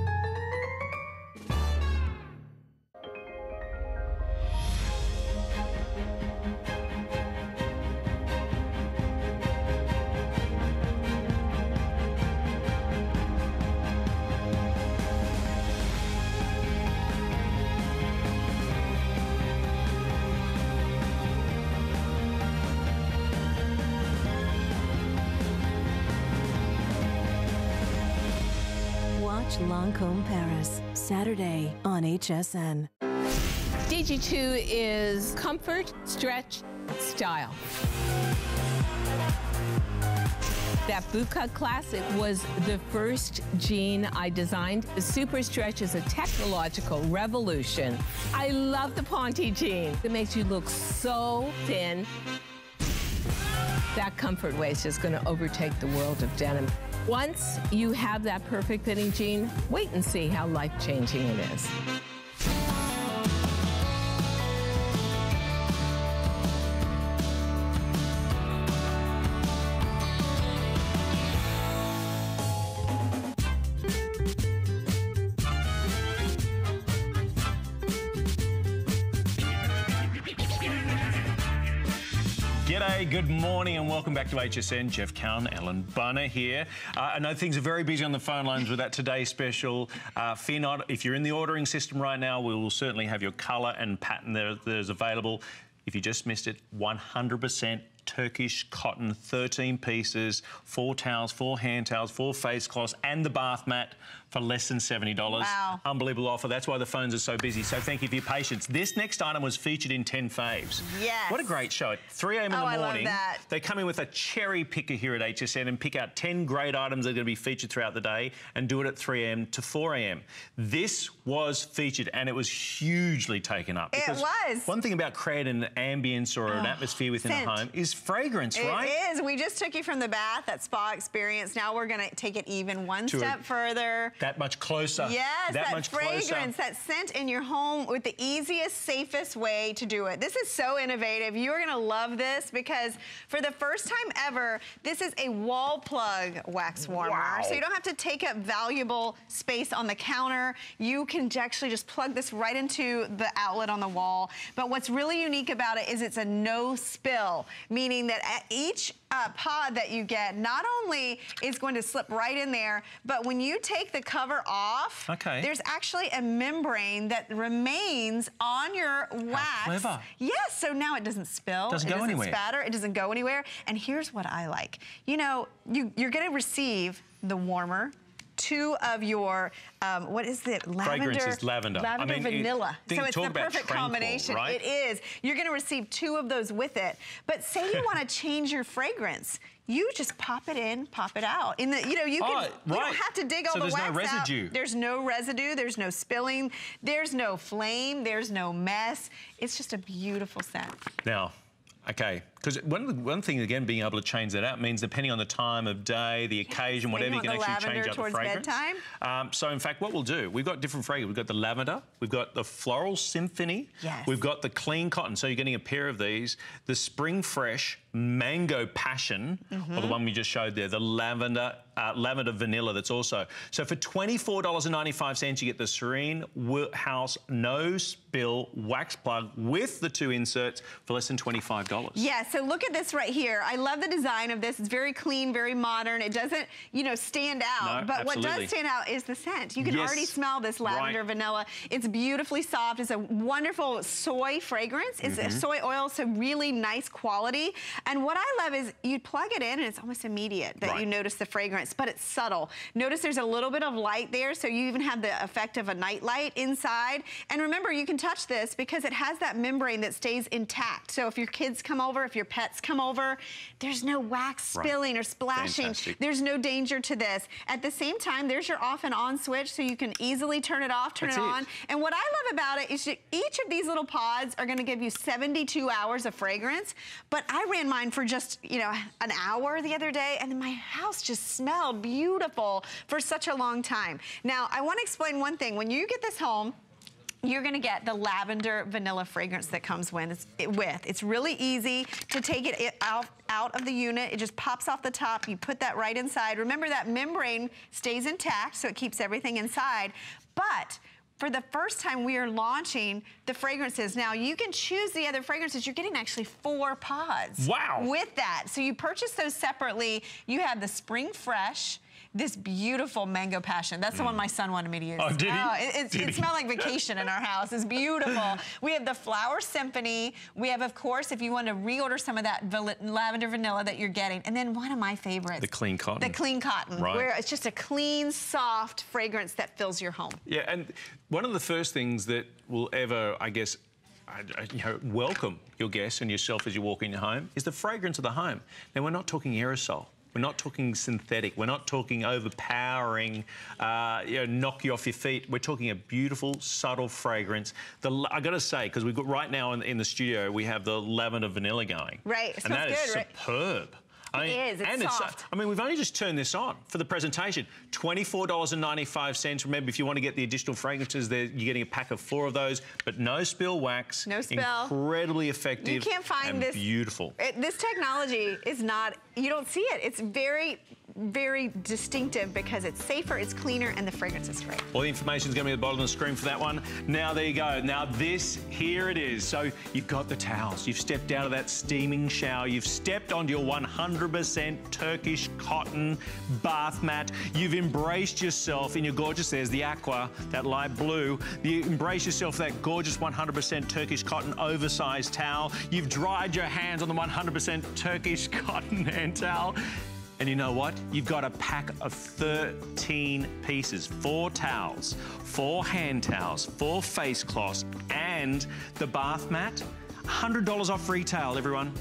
Saturday on HSN. DG2 is comfort, stretch, style. That bootcut classic was the first jean I designed. The Super Stretch is a technological revolution. I love the Ponte jean. It makes you look so thin. That comfort waist is going to overtake the world of denim. Once you have that perfect fitting jean, wait and see how life changing it is. Welcome back to HSN. Geoff Cowan, Ellen Bunner here. Uh, I know things are very busy on the phone lines with that today special. Uh, fear not, if you're in the ordering system right now, we will certainly have your colour and pattern there there's available. If you just missed it, 100% Turkish cotton, 13 pieces, four towels, four hand towels, four face cloths, and the bath mat for less than $70. Wow. Unbelievable offer. That's why the phones are so busy. So thank you for your patience. This next item was featured in 10 faves. Yes. What a great show. At 3 a.m. in Oh, the I love morning, that. they come in with a cherry picker here at HSN and pick out 10 great items that are going to be featured throughout the day and do it at 3 a.m. to 4 a.m. This was featured and it was hugely taken up. It was. One thing about creating an ambience or an oh, atmosphere within scent. a home is fragrance, right? It is. We just took you from the bath, that spa experience. Now we're going to take it even one To a- step further. that much closer. Yes, that, that, much fragrance, closer. that scent in your home with the easiest, safest way to do it. This is so innovative. You're gonna love this because for the first time ever, this is a wall plug wax warmer. Wow. So you don't have to take up valuable space on the counter. You can actually just plug this right into the outlet on the wall. But what's really unique about it is it's a no spill, meaning that at each uh, pod that you get not only is going to slip right in there, but when you take the cover off, Okay. there's actually a membrane that remains on your wax. How clever. Yes, so now it doesn't spill. Doesn't it go doesn't anywhere. spatter. It doesn't go anywhere. And here's what I like. You know, you, you're going to receive the warmer, two of your, um, what is it? Lavender. Fragrance is lavender. I Lavender mean, it- vanilla. think- so it's the perfect combination. right? It is. You're going to receive two of those with it. But say you want to change your fragrance. You just pop it in, pop it out. In the, you know, you can. Oh, You don't have to dig all So the there's no wax out. There's no residue. There's no spilling. There's no flame. There's no mess. It's just a beautiful scent. Now, okay, because one, one thing, again, being able to change that out means depending on the time of day, the occasion, whatever, you can actually change up the fragrance. Um, so, in fact, what we'll do, we've got different fragrances. We've got the lavender, we've got the floral symphony, Yes. we've got the clean cotton. So, you're getting a pair of these, the spring fresh mango passion, or Mm-hmm. the one we just showed there, the lavender, uh, lavender vanilla that's also. So, for $24.95, you get the Serene House no spill wax plug with the two inserts for less than $25. Yeah, so look at this right here. I love the design of this. It's very clean, very modern. It doesn't, you know, stand out. No, but what does stand out is the scent. You can Yes. already smell this lavender Right. vanilla. It's beautifully soft. It's a wonderful soy fragrance. It's Mm-hmm. a soy oil, so really nice quality. And what I love is you plug it in and it's almost immediate that Right. you notice the fragrance, but it's subtle. Notice there's a little bit of light there, so you even have the effect of a night light inside. And remember, you can touch this because it has that membrane that stays intact. So if your kids come over, if your pets come over, there's no wax Right. spilling or splashing. Fantastic. There's no danger to this. At the same time, there's your off and on switch, so you can easily turn it off, turn it it. on. And what I love about it is that each of these little pods are gonna give you 72 hours of fragrance, but I ran mine for just, you know, an hour the other day, and my house just smelled beautiful for such a long time. Now, I wanna explain one thing. When you get this home, you're gonna get the lavender vanilla fragrance that comes with. It's, with. it's really easy to take it out, out of the unit. It just pops off the top. You put that right inside. Remember that membrane stays intact, so it keeps everything inside. But for the first time, we are launching the fragrances. Now, you can choose the other fragrances. You're getting actually four pods. Wow. With that. So you purchase those separately. You have the Spring Fresh, this beautiful mango passion. That's the one mm. my son wanted me to use. Oh, did he? Oh, it, it's- Did it he? smelled like vacation in our house. It's beautiful. we have the Flower Symphony. We have, of course, if you want to reorder some of that lavender vanilla that you're getting. And then one of my favorites. The clean cotton. The clean cotton, Right. where it's just a clean, soft fragrance that fills your home. Yeah, and one of the first things that will ever, I guess, I- I- you know, welcome your guests and yourself as you walk in your home is the fragrance of the home. Now, we're not talking aerosol. We're not talking synthetic. We're not talking overpowering, uh, you know, knock you off your feet. We're talking a beautiful, subtle fragrance. The, I got to say, because we've got right now in, in the studio, we have the lavender vanilla going. Right, it and that smells is good, right? superb. I It mean, is, it's and uh, soft. I mean, we've only just turned this on for the presentation. $24.95. Remember, if you want to get the additional fragrances, there you're getting a pack of four of those, but no spill wax. No spill. Incredibly effective. You can't find and this Beautiful. It, this technology is not. You don't see it. It's very, very distinctive because it's safer, it's cleaner, and the fragrance is great. All the information is going to be at the bottom of the screen for that one. Now, there you go. Now, this, here it is. So, you've got the towels. You've stepped out of that steaming shower. You've stepped onto your 100% Turkish cotton bath mat. You've embraced yourself in your gorgeous, there's the aqua, that light blue. You embrace yourself that gorgeous 100% Turkish cotton oversized towel. You've dried your hands on the 100% Turkish cotton hand towel. And you know what? You've got a pack of 13 pieces, four towels, four hand towels, four face cloths, and the bath mat. $100 off retail, everyone.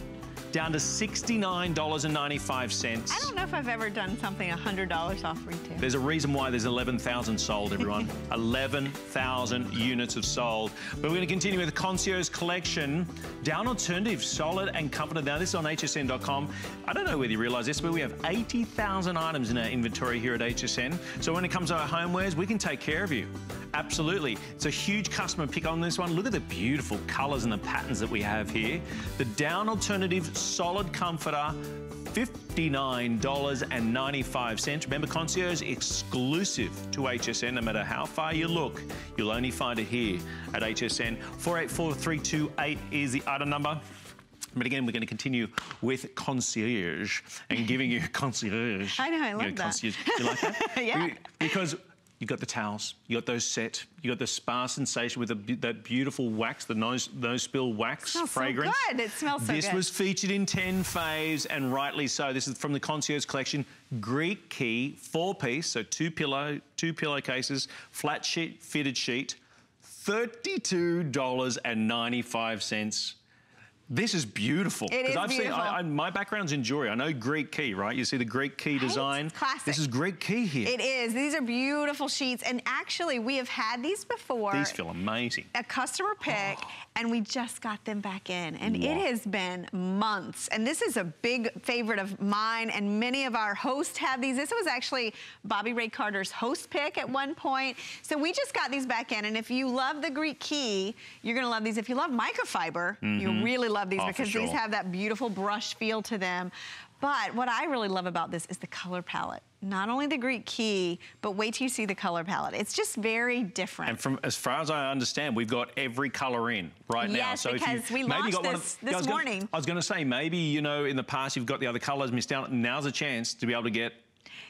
Down to $69.95. I don't know if I've ever done something $100 off retail. There's a reason why there's 11,000 sold, everyone. 11,000 units have sold. But we're going to continue with the Concierge Collection. Down alternative, solid and comfortable. Now, this is on hsn.com. I don't know whether you realize this, but we have 80,000 items in our inventory here at HSN. So when it comes to our homewares, we can take care of you. Absolutely. It's a huge customer pick on this one. Look at the beautiful colors and the patterns that we have here. The down alternative solid comforter $59.95. Remember, concierge exclusive to HSN. No matter how far you look, you'll only find it here at HSN. 484328 is the item number. But again, we're going to continue with concierge and giving you concierge. I know, I love you know, that. Concierge. You like that? Yeah. Because you got the towels, you got those set, you got the spa sensation with the, that beautiful wax, the nose, nose spill wax so fragrance. good. It smells so This good. was featured in 10 faves, and rightly so. This is from the Concierge Collection. Greek key, four piece, so two pillow, two pillowcases, flat sheet, fitted sheet, $32.95. This is beautiful. It is I've Seen, beautiful. I, I, my background's in jewelry. I know Greek key, right? You see the Greek key design. Classic. This is Greek key here. It is. These are beautiful sheets. And actually, we have had these before. These feel amazing. a customer pick and we just got them back in and it has been months and this is a big favorite of mine and many of our hosts have these this was actually Bobbi Ray Carter's host pick at one point so we just got these back in and if you love the greek key you're going to love these if you love microfiber you mm-hmm. really love these Oh, because these have that beautiful brush feel to them but what I really love about this is the color palette. Not only the Greek key, but wait till you see the color palette. It's just very different. And from as far as I understand, we've got every colour in right now. Yes, So if because you we maybe launched got one this of, this I was gonna- morning. I was going to say maybe you know in the past you've got the other colours missed out. Now's a chance to be able to get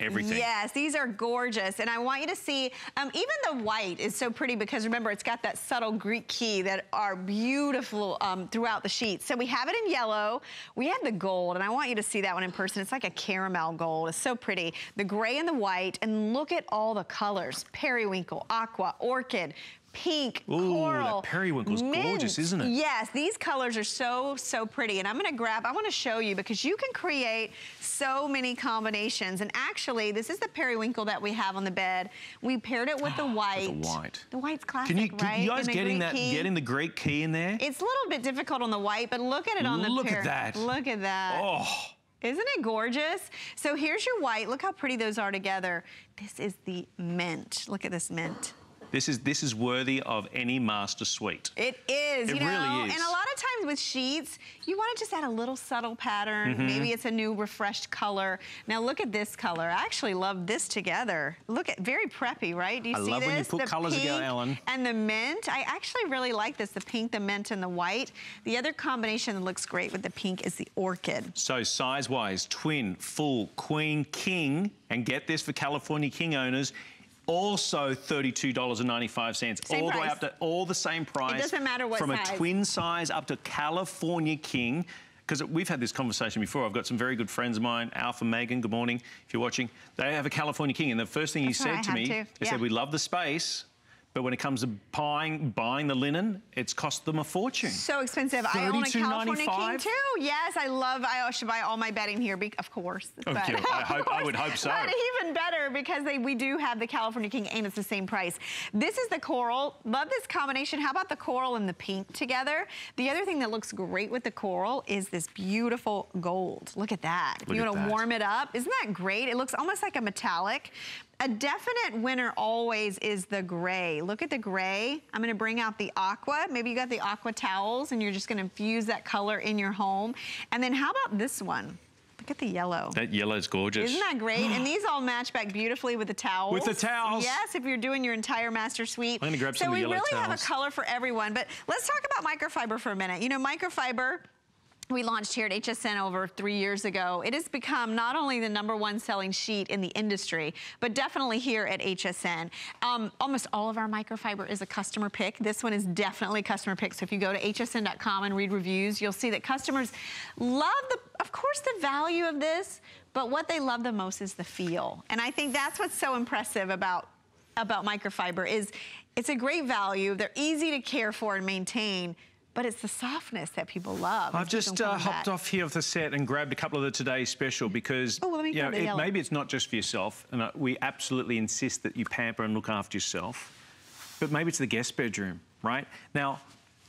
everything. Yes, these are gorgeous. And I want you to see, um, even the white is so pretty because remember, it's got that subtle Greek key that are beautiful um, throughout the sheet. So we have it in yellow. We have the gold, and I want you to see that one in person. It's like a caramel gold. It's so pretty. The gray and the white, and look at all the colors. Periwinkle, aqua, orchid, pink, Ooh, that coral. periwinkle's gorgeous, isn't it? Yes, these colors are so, so pretty. And I'm gonna grab, I wanna show you because you can create so many combinations. And actually, this is the periwinkle that we have on the bed. We paired it with the white. the white. The white's classic, Can you, can right? you guys getting Greek that, key. getting the Greek key in there? It's a little bit difficult on the white, but look at it on the Look at that. Look at that. oh, Isn't it gorgeous? So here's your white. Look how pretty those are together. This is the mint. Look at this mint. This is this is worthy of any master suite. It is, It you know, really is. and a lot of times with sheets, you want to just add a little subtle pattern. Mm-hmm. Maybe it's a new refreshed color. Now look at this color. I actually love this together. Look at very preppy, right? Do you I see this? I love when you put the colours together, Ellen. And the mint. I actually really like this. The pink, the mint, and the white. The other combination that looks great with the pink is the orchid. So size-wise, twin, full, queen, king, and get this for California King owners, also $32.95. Same all the way up to all the same price. It doesn't matter what From size. a twin size up to California King. Because we've had this conversation before. I've got some very good friends of mine, Alpha Megan, good morning, if you're watching. They have a California King, and the first thing he That's what said to me, he Yeah. said, we love the space, but when it comes to buying, buying the linen, it's cost them a fortune. So expensive. I own a California King too. Yes, I love. I should buy all my bedding here, be, of course. Okay, But- I hope- I would hope so. But even better because they, we do have the California King and it's the same price. This is the coral. Love this combination. How about the coral and the pink together? The other thing that looks great with the coral is this beautiful gold. Look at that. Look you want to warm it up, isn't that great? It looks almost like a metallic. A definite winner always is the gray. Look at the gray. I'm gonna bring out the aqua. Maybe you got the aqua towels and you're just gonna infuse that color in your home. And then how about this one? Look at the yellow. That yellow's gorgeous. Isn't that great? and these all match back beautifully with the towels. With the towels. Yes, if you're doing your entire master suite. I'm gonna grab so some of the we yellow really have a color for everyone. But let's talk about microfiber for a minute. You know, microfiber we launched here at HSN over three years ago. It has become not only the number one selling sheet in the industry, but definitely here at HSN. Um, almost all of our microfiber is a customer pick. This one is definitely customer pick. So if you go to hsn.com and read reviews, you'll see that customers love the, of course, the value of this, but what they love the most is the feel. And I think that's what's so impressive about about microfiber is it's a great value. They're easy to care for and maintain. But it's the softness that people love. I've just uh, hopped off here of the set and grabbed a couple of the Today Special because Oh, well, you know, it, maybe it's not just for yourself, and uh, we absolutely insist that you pamper and look after yourself, but maybe it's the guest bedroom, right? Now,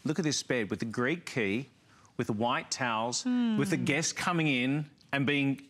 look at this bed with the Greek key, with the white towels, with Hmm. the guests coming in and being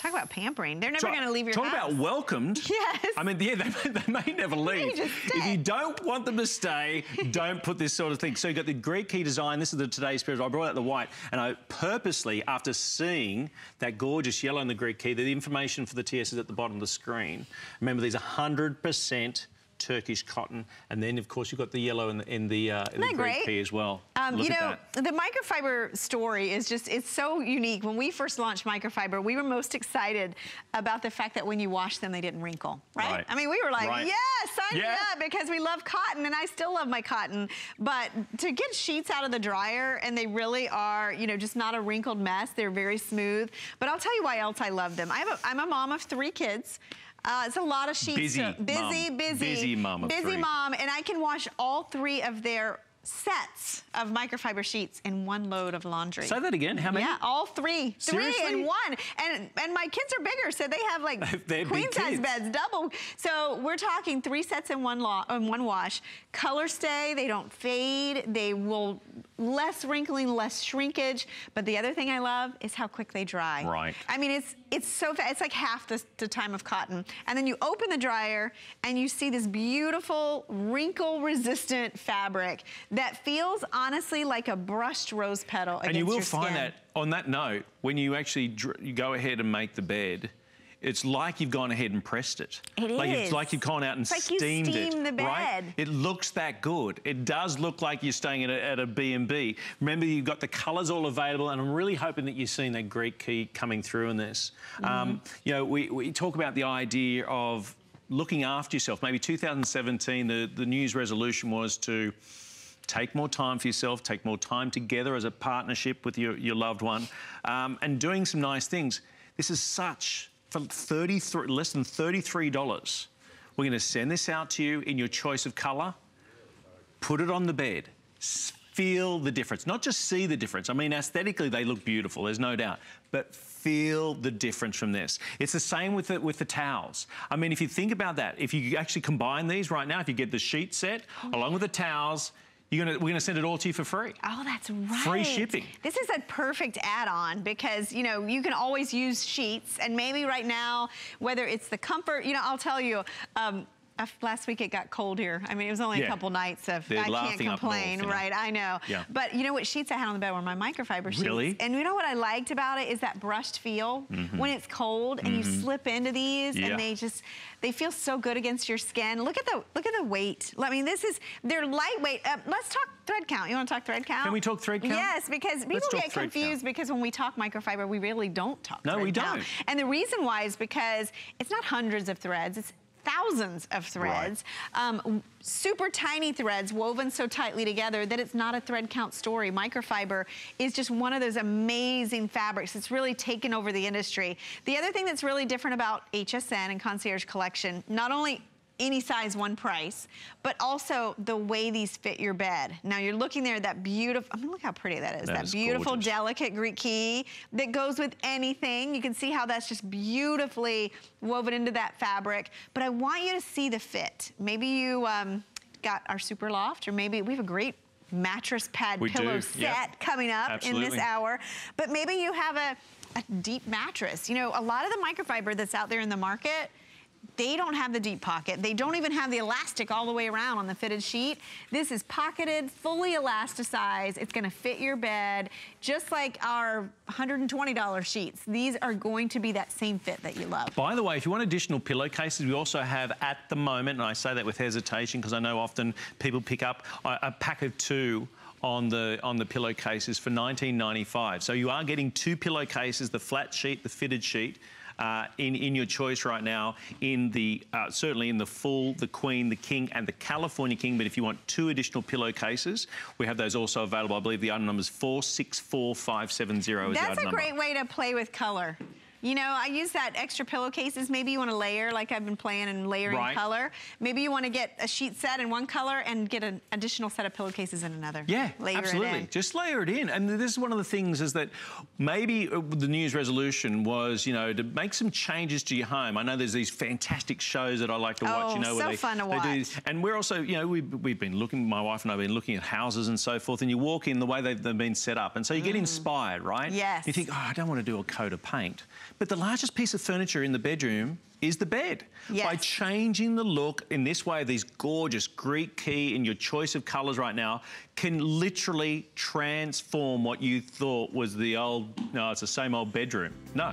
Talk about pampering. They're never Talk- going to leave your talk house. about welcomed. Yes. I mean, yeah, they, they may never leave. If you don't want them to stay, don't put this sort of thing. So you've got the Greek key design. This is the today's spirit. I brought out the white, and I purposely, after seeing that gorgeous yellow in the Greek key, the information for the TS is at the bottom of the screen. Remember, these are 100% Turkish cotton, and then of course you've got the yellow in the in the, uh, in the Isn't Greek great? key as well. Um, you know, the microfiber story is just, it's so unique. When we first launched microfiber, we were most excited about the fact that when you wash them, they didn't wrinkle, right? Right. I mean, we were like, Right. yeah, sign me up because we love cotton and I still love my cotton. But to get sheets out of the dryer and they really are, you know, just not a wrinkled mess, they're very smooth. But I'll tell you why else I love them. I have a, I'm a mom of three kids. Uh, it's a lot of sheets. Busy to- busy, mom. busy, Busy mom of busy three. mom, and I can wash all three of their sets of microfiber sheets in one load of laundry. Say that again. How many? Yeah, all three. Three Seriously? in one. And and my kids are bigger, so they have like big queen size beds, double. So we're talking three sets in one law in one wash. Color stay, they don't fade, they will less wrinkling, less shrinkage. But the other thing I love is how quick they dry. Right. I mean, it's it's so fast. It's like half the, the time of cotton. And then you open the dryer and you see this beautiful wrinkle-resistant fabric that feels honestly like a brushed rose petal And you will find that on that note, when you actually dr- you go ahead and make the bed, it's like you've gone ahead and pressed it. It like is. It's like you've gone out and It's like you steamed it. steam the Right? It looks that good. It does look like you're staying at a, at a B&B. Remember, you've got the colours all available, and I'm really hoping that you've seen that Greek key coming through in this. Mm-hmm. Um, you know, we, we talk about the idea of looking after yourself. Maybe 2017, the, the news resolution was to take more time for yourself, take more time together as a partnership with your, your loved one, um, and doing some nice things. This is such, for 33, less than $33, we're going to send this out to you in your choice of colour, put it on the bed, feel the difference. Not just see the difference. I mean, aesthetically, they look beautiful, there's no doubt, but feel the difference from this. It's the same with the, with the towels. I mean, if you think about that, if you actually combine these right now, if you get the sheet set along with the towels, you're gonna, we're going to send it all to you for free. Oh, that's right. Free shipping. This is a perfect add-on because, you know, you can always use sheets and maybe right now, whether it's the comfort, you know, I'll tell you, um, last week it got cold here. I mean, it was only Yeah. a couple nights of, They're I can't up north, complain, know. right? I know. Yeah. But you know what sheets I had on the bed were my microfiber sheets. Really? And you know what I liked about it is that brushed feel. When it's cold and you slip into these Mm-hmm. Yeah. and they just, they feel so good against your skin. Look at the, look at the weight. I mean, this is, they're lightweight. Uh, let's talk thread count. You want to talk thread count? Can we talk thread count? Yes, because people Let's get thread count. confused because when we talk microfiber, we really don't talk No, we count. don't. And the reason why is because it's not hundreds of threads, it's thousands of threads. Um, super tiny threads woven so tightly together that it's not a thread count story. Microfiber is just one of those amazing fabrics. It's really taken over the industry. The other thing that's really different about HSN and Concierge Collection, not only any size, one price, but also the way these fit your bed. Now you're looking there, that beautiful, I mean, look how pretty that is. That that is beautiful, gorgeous. delicate Greek key that goes with anything. You can see how that's just beautifully woven into that fabric. But I want you to see the fit. Maybe you um, got our super loft, or maybe we have a great mattress pad We pillow do, set yep. coming up in this hour. But maybe you have a, a deep mattress. You know, a lot of the microfiber that's out there in the market, they don't have the deep pocket. They don't even have the elastic all the way around on the fitted sheet. This is pocketed, fully elasticized. It's gonna fit your bed, just like our $120 sheets. These are going to be that same fit that you love. By the way, if you want additional pillowcases, we also have at the moment, and I say that with hesitation because I know often people pick up a, pack of two on the on the pillowcases for 19.95. So you are getting two pillowcases, the flat sheet, the fitted sheet. Uh, in, in your choice right now, in the uh, certainly in the full, the Queen, the King, and the California King. But if you want two additional pillowcases, we have those also available. I believe the item number is four six four five seven zero. That's a great way to play with color. You know, I use that extra pillowcases. Maybe you want to layer, like I've been playing and layering Right. color. Maybe you want to get a sheet set in one color and get an additional set of pillowcases in another. Yeah, layer absolutely. It in. Just layer it in. And this is one of the things is that maybe uh, the New Year's resolution was, you know, to make some changes to your home. I know there's these fantastic shows that I like to watch, Oh, you know, so they, fun to they do. watch. And we're also, you know, we've, we've been looking, my wife and I have been looking at houses and so forth, and you walk in the way they've, they've been set up. And so you get inspired, right? Mm. Yes. You think, oh, I don't want to do a coat of paint. But the largest piece of furniture in the bedroom is the bed. Yes. By changing the look in this way, these gorgeous Greek key and your choice of colours right now can literally transform what you thought was the old, no, it's the same old bedroom. No.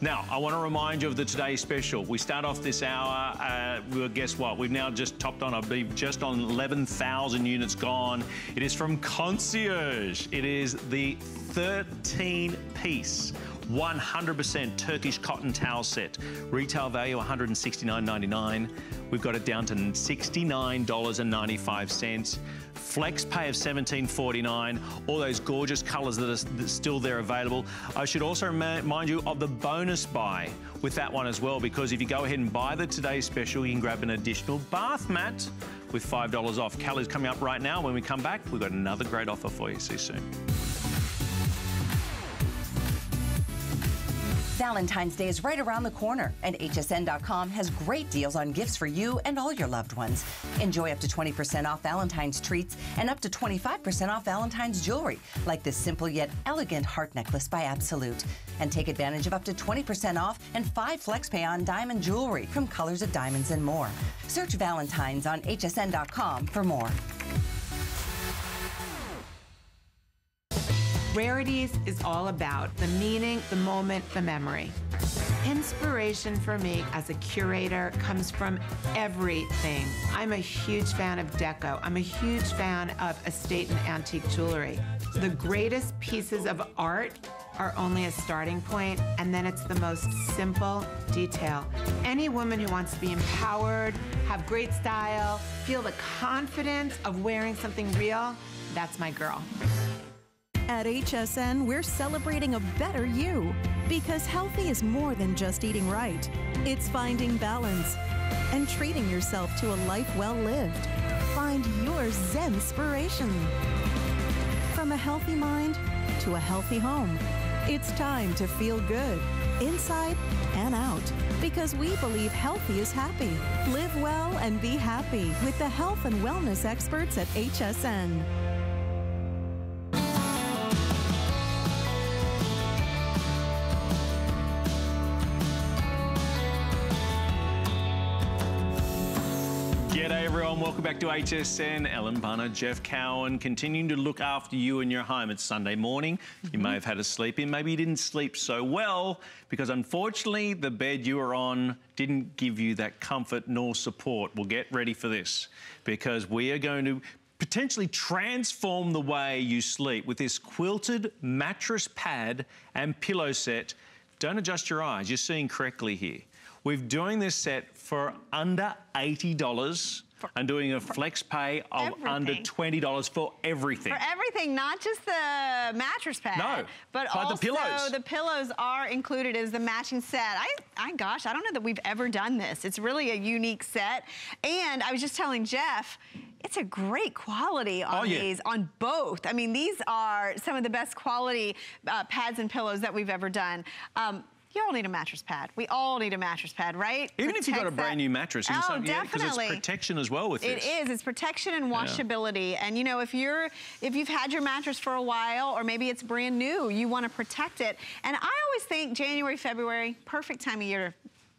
Now, I want to remind you of the Today Special. We start off this hour, uh, well, guess what? We've now just topped on, I believe, just on 11,000 units gone. It is from Concierge. It is the 13 piece 100% Turkish cotton towel set. Retail value $169.99. We've got it down to $69.95. Flex pay of $17.49. All those gorgeous colours that are still there available. I should also remi- remind you of the bonus buy with that one as well, because if you go ahead and buy the today's special, you can grab an additional bath mat with $5 off. Calories coming up right now. When we come back, we've got another great offer for you. See you soon. Valentine's Day is right around the corner, and HSN.com has great deals on gifts for you and all your loved ones. Enjoy up to 20% off Valentine's treats and up to 25% off Valentine's jewelry, like this simple yet elegant heart necklace by Absolute. And take advantage of up to 20% off and five flex pay on diamond jewelry from Colors of Diamonds and more. Search Valentine's on HSN.com for more. Rarities is all about the meaning, the moment, the memory. Inspiration for me as a curator comes from everything. I'm a huge fan of deco. I'm a huge fan of estate and antique jewelry. The greatest pieces of art are only a starting point, and then it's the most simple detail. Any woman who wants to be empowered, have great style, feel the confidence of wearing something real, that's my girl. At HSN, we're celebrating a better you because healthy is more than just eating right. It's finding balance and treating yourself to a life well lived. Find your Zen inspiration. From a healthy mind to a healthy home, it's time to feel good inside and out because we believe healthy is happy. Live well and be happy with the health and wellness experts at HSN. Welcome back to HSN. Ellen Bunner, Geoff Cowan, continuing to look after you and your home. It's Sunday morning. You may have had a sleep in. Maybe you didn't sleep so well because unfortunately the bed you were on didn't give you that comfort nor support. Well, get ready for this because we are going to potentially transform the way you sleep with this quilted mattress pad and pillow set. Don't adjust your eyes, you're seeing correctly here. We're doing this set for under $80 and doing a flex pay of under $20 for everything. For everything, not just the mattress pad. No, but, but the also pillows. the pillows are included as the matching set. I, I, gosh, I don't know that we've ever done this. It's really a unique set. And I was just telling Geoff, it's a great quality on Oh, yeah. these, on both. I mean, these are some of the best quality uh, pads and pillows that we've ever done. Um, you all need a mattress pad. We all need a mattress pad, right? Even if you've got a brand that- new mattress, oh, something, yeah, because it's definitely. protection as well with It this. is. It's protection and washability. And you know, if you're if you've had your mattress for a while, or maybe it's brand new, you want to protect it. And I always think January, February, perfect time of year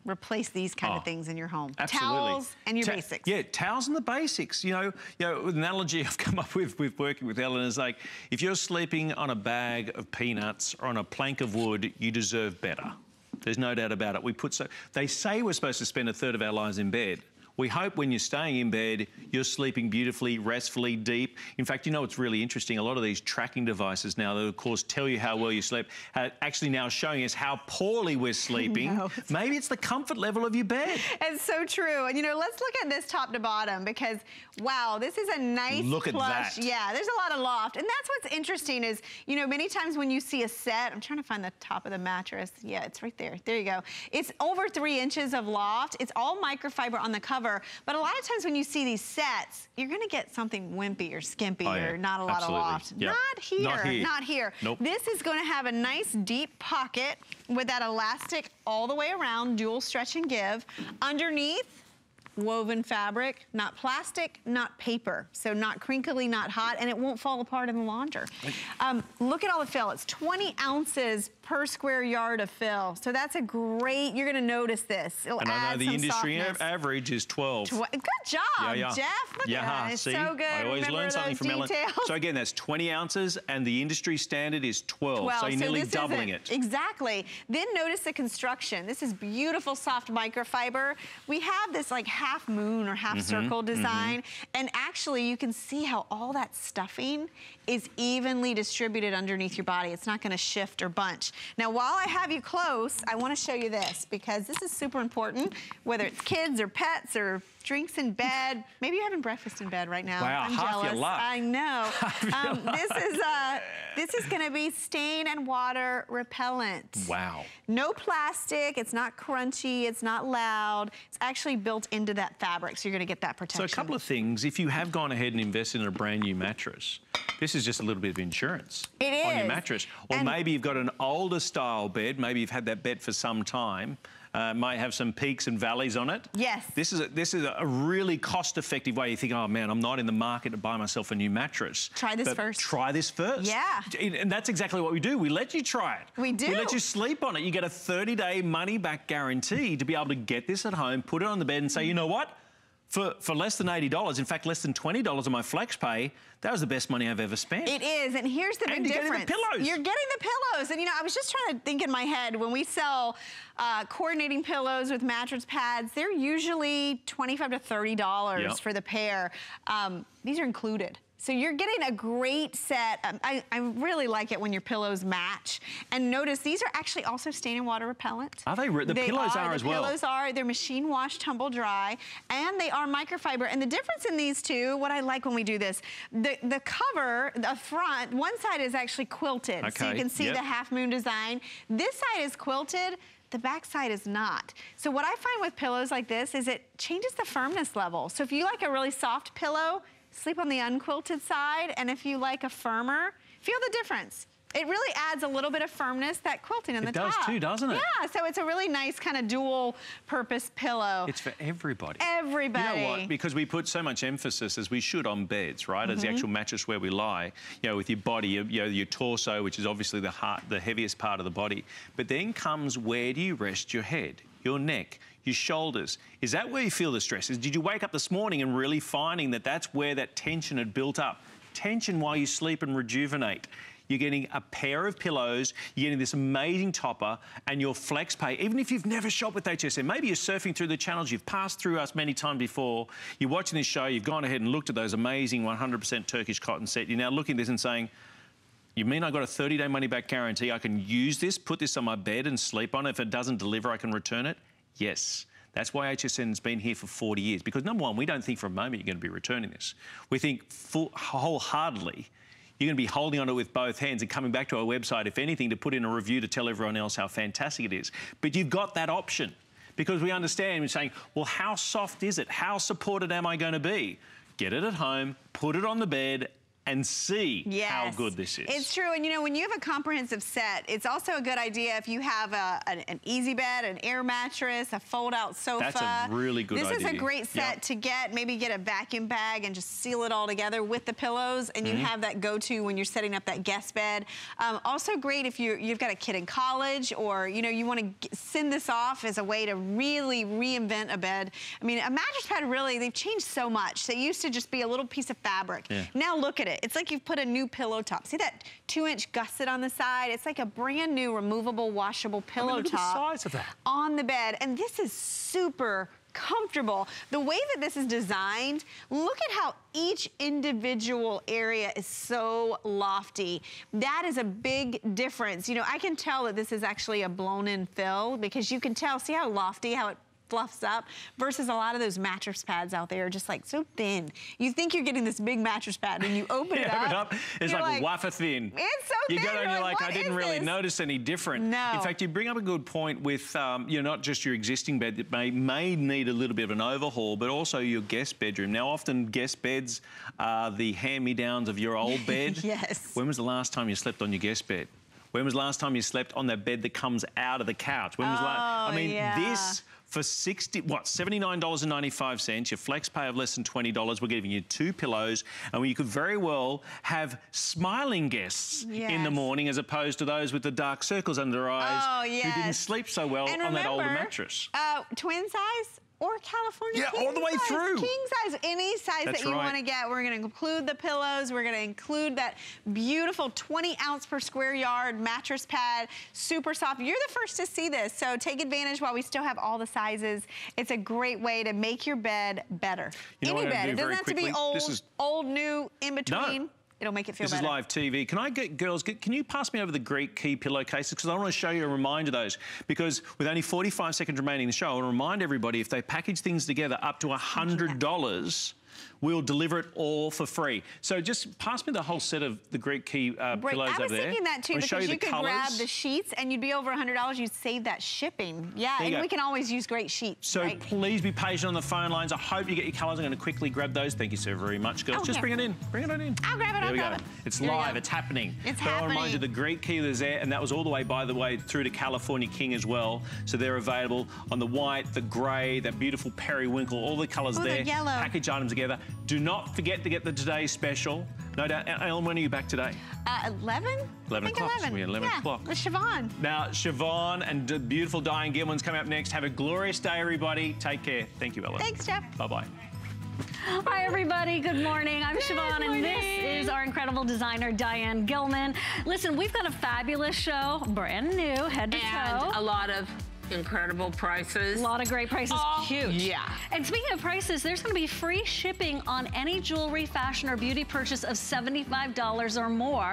to replace these kind Oh, of things in your home. Absolutely. Towels and your Ta- basics. Yeah, towels and the basics. You know, you know, an analogy I've come up with with working with Ellen is like, if you're sleeping on a bag of peanuts or on a plank of wood, you deserve better. There's no doubt about it. We put so they say we're supposed to spend a third of our lives in bed. We hope when you're staying in bed, you're sleeping beautifully, restfully, deep. In fact, you know what's really interesting? A lot of these tracking devices now that, of course, tell you how well you sleep, are actually now showing us how poorly we're sleeping. Maybe it's the comfort level of your bed. It's so true. And you know, let's look at this top to bottom because wow, this is a nice Look at plush. that. Yeah, there's a lot of loft. And that's what's interesting is, you know, many times when you see a set, I'm trying to find the top of the mattress. Yeah, it's right there. There you go. It's over three inches of loft. It's all microfiber on the cover. But a lot of times when you see these sets, you're gonna get something wimpy or skimpy Oh, yeah. or not a lot Absolutely. of loft. Yep. Not here. Not here. Not here. Nope. This is gonna have a nice deep pocket with that elastic all the way around, dual stretch and give. Underneath, woven fabric, not plastic, not paper. So not crinkly, not hot, and it won't fall apart in the launder. Um, look at all the fill. It's 20 ounces per square yard of fill. So that's a great, you're gonna notice this. It'll And I know the industry softness. average is 12. Tw- Good job, Yeah, yeah. Geoff. Look yeah, at that. It's see? so good. I always Remember learn something from Ellen. So again, that's 20 ounces, and the industry standard is 12. 12. So you're nearly this doubling it. Exactly. Then notice the construction. This is beautiful soft microfiber. We have this like half moon or half Mhm, circle mhm. design. And actually you can see how all that stuffing is evenly distributed underneath your body. It's not gonna shift or bunch. Now while I have you close, I wanna show you this because this is super important, whether it's kids or pets or drinks in bed. Maybe you're having breakfast in bed right now. Wow, I'm jealous. luck. I know. Um, this is uh, this is gonna be stain and water repellent. Wow. No plastic, it's not crunchy, it's not loud. It's actually built into that fabric, so you're gonna get that protection. So a couple of things. If you have gone ahead and invested in a brand new mattress, this is just a little bit of insurance It on your mattress. Or And- maybe you've got an older style bed. Maybe you've had that bed for some time. Uh, might have some peaks and valleys on it. Yes. This is a, this is a really cost-effective way. You think, oh man, I'm not in the market to buy myself a new mattress. Try this But first. Try this first. Yeah. And that's exactly what we do. We let you try it. We do. We let you sleep on it. You get a 30-day money-back guarantee to be able to get this at home, put it on the bed, and say, you know what? For, for less than $80, in fact, less than $20 on my flex pay, that was the best money I've ever spent. It is, and here's the big And you're getting the difference. pillows. You're getting the pillows, and you know, I was just trying to think in my head when we sell uh, coordinating pillows with mattress pads, they're usually twenty-five to thirty dollars Yep. for the pair. Um, these are included. So you're getting a great set. Um, I, I really like it when your pillows match. And notice these are actually also stain and water repellent. Are they the They pillows are the as well? Pillows are. They're machine wash, tumble dry, and they are microfiber. And the difference in these two, what I like when we do this, the, the cover, the front, one side is actually quilted. So you can see yep. the half moon design. This side is quilted. The back side is not. So what I find with pillows like this is it changes the firmness level. So if you like a really soft pillow, sleep on the unquilted side. And if you like a firmer, feel the difference. It really adds a little bit of firmness, that quilting in It the top. It does too, doesn't it? Yeah, so it's a really nice kind of dual purpose pillow. It's for everybody. Everybody. You know what? Because we put so much emphasis, as we should, on beds, right? As the Mhm. actual mattress where we lie, you know, with your body, you know, your torso, which is obviously the heart, the heaviest part of the body. But then comes where do you rest your head, your neck, your shoulders? Is that where you feel the stress? Did you wake up this morning and really finding that that's where that tension had built up? Tension while you sleep and rejuvenate. You're getting a pair of pillows, you're getting this amazing topper, and your flex pay. Even if you've never shopped with HSN, maybe you're surfing through the channels, you've passed through us many times before, you're watching this show, you've gone ahead and looked at those amazing 100% Turkish cotton set. You're now looking at this and saying, you mean I got a 30-day money-back guarantee? I can use this, put this on my bed and sleep on it. If it doesn't deliver, I can return it? Yes. That's why HSN's been here for 40 years. Because number one, we don't think for a moment you're going to be returning this. We think full, wholeheartedly you're going to be holding on to it with both hands and coming back to our website, if anything, to put in a review to tell everyone else how fantastic it is. But you've got that option because we understand we're saying, well, how soft is it? How supported am I going to be? Get it at home, put it on the bed, and see how good this is. It's true, and you know, when you have a comprehensive set, it's also a good idea if you have a, an, an easy bed, an air mattress, a fold-out sofa. That's a really good idea. This is a great set Yep. to get. Maybe get a vacuum bag and just seal it all together with the pillows, and Mhm. you have that go-to when you're setting up that guest bed. Um, also great if you you've got a kid in college, or you know, you want to send this off as a way to really reinvent a bed. I mean, a mattress pad really they've changed so much. They used to just be a little piece of fabric. Yeah. Now look at it. It's like you've put a new pillow top. See that two inch gusset on the side? It's like a brand new removable washable pillow look at the top size of that. on the bed. And this is super comfortable. The way that this is designed, look at how each individual area is so lofty. That is a big difference. You know, I can tell that this is actually a blown in fill because you can tell, see how lofty, how it fluffs up versus a lot of those mattress pads out there are just like so thin. You think you're getting this big mattress pad and you open You it up. it up, it's you're like, wafer thin. It's so you thin. go and You're like, like, I didn't really this?" notice any different. No. In fact, you bring up a good point with, um, you know, not just your existing bed that may, may need a little bit of an overhaul, but also your guest bedroom. Now, often guest beds are the hand-me-downs of your old bed. Yes. When was the last time you slept on your guest bed? When was the last time you slept on that bed that comes out of the couch? When was the last? Oh, I mean, yeah. this for 60 what $79.95 your flex pay of less than $20 we're giving you two pillows and you could very well have smiling guests in the morning as opposed to those with the dark circles under their eyes Oh, who didn't sleep so well And on that older mattress. Uh, twin size or California Yeah, king all the way size, through. King size, any size That's that you right. want to get. We're going to include the pillows. We're going to include that beautiful 20 ounce per square yard mattress pad, super soft. You're the first to see this, so take advantage while we still have all the sizes. It's a great way to make your bed better. You know any bed. It doesn't very have to be old, This is- old, new, in between. It'll make it feel This better. is live TV. Can I get girls? Can you pass me over the Greek key pillowcases because I want to show you a reminder of those. Because with only 45 seconds remaining in the show, I want to remind everybody if they package things together up to hundred dollars. We'll deliver it all for free. So just pass me the whole set of the Greek key uh, Right, pillows I was over there. thinking that too I'm gonna show because you, you, could colours. grab the sheets and you'd be over $100. You'd save that shipping. Yeah, and go. we can always use great sheets. So right? please be patient on the phone lines. I hope you get your colours. I'm going to quickly grab those. Thank you so very much, girls. Oh, Just bring it in. Bring it on in. I'll grab it, There I'll we grab go. it. It's Here we live. It's happening. It's but I want to remind you, the Greek key is there, and that was all the way, by the way, through to California King as well. So they're available on the white, the grey, that beautiful periwinkle, all the colours Oh, the there. yellow. Package items together. Do not forget to get the Today special. No doubt. Ellen, when are you back today? Uh, 11? 11 o'clock. 11. We 11 yeah, o'clock. With Siobhan. Now, Siobhan and the beautiful Diane Gilman's coming up next. Have a glorious day, everybody. Take care. Thank you, Ellen. Thanks, Geoff. Bye-bye. Hi, everybody. Good morning. I'm Good Siobhan, and this is our incredible designer, Diane Gilman. Listen, we've got a fabulous show, brand new, head to And toe. a lot of incredible prices. A lot of great prices. Oh, Huge. yeah. And speaking of prices, there's going to be free shipping on any jewelry, fashion, or beauty purchase of $75 or more.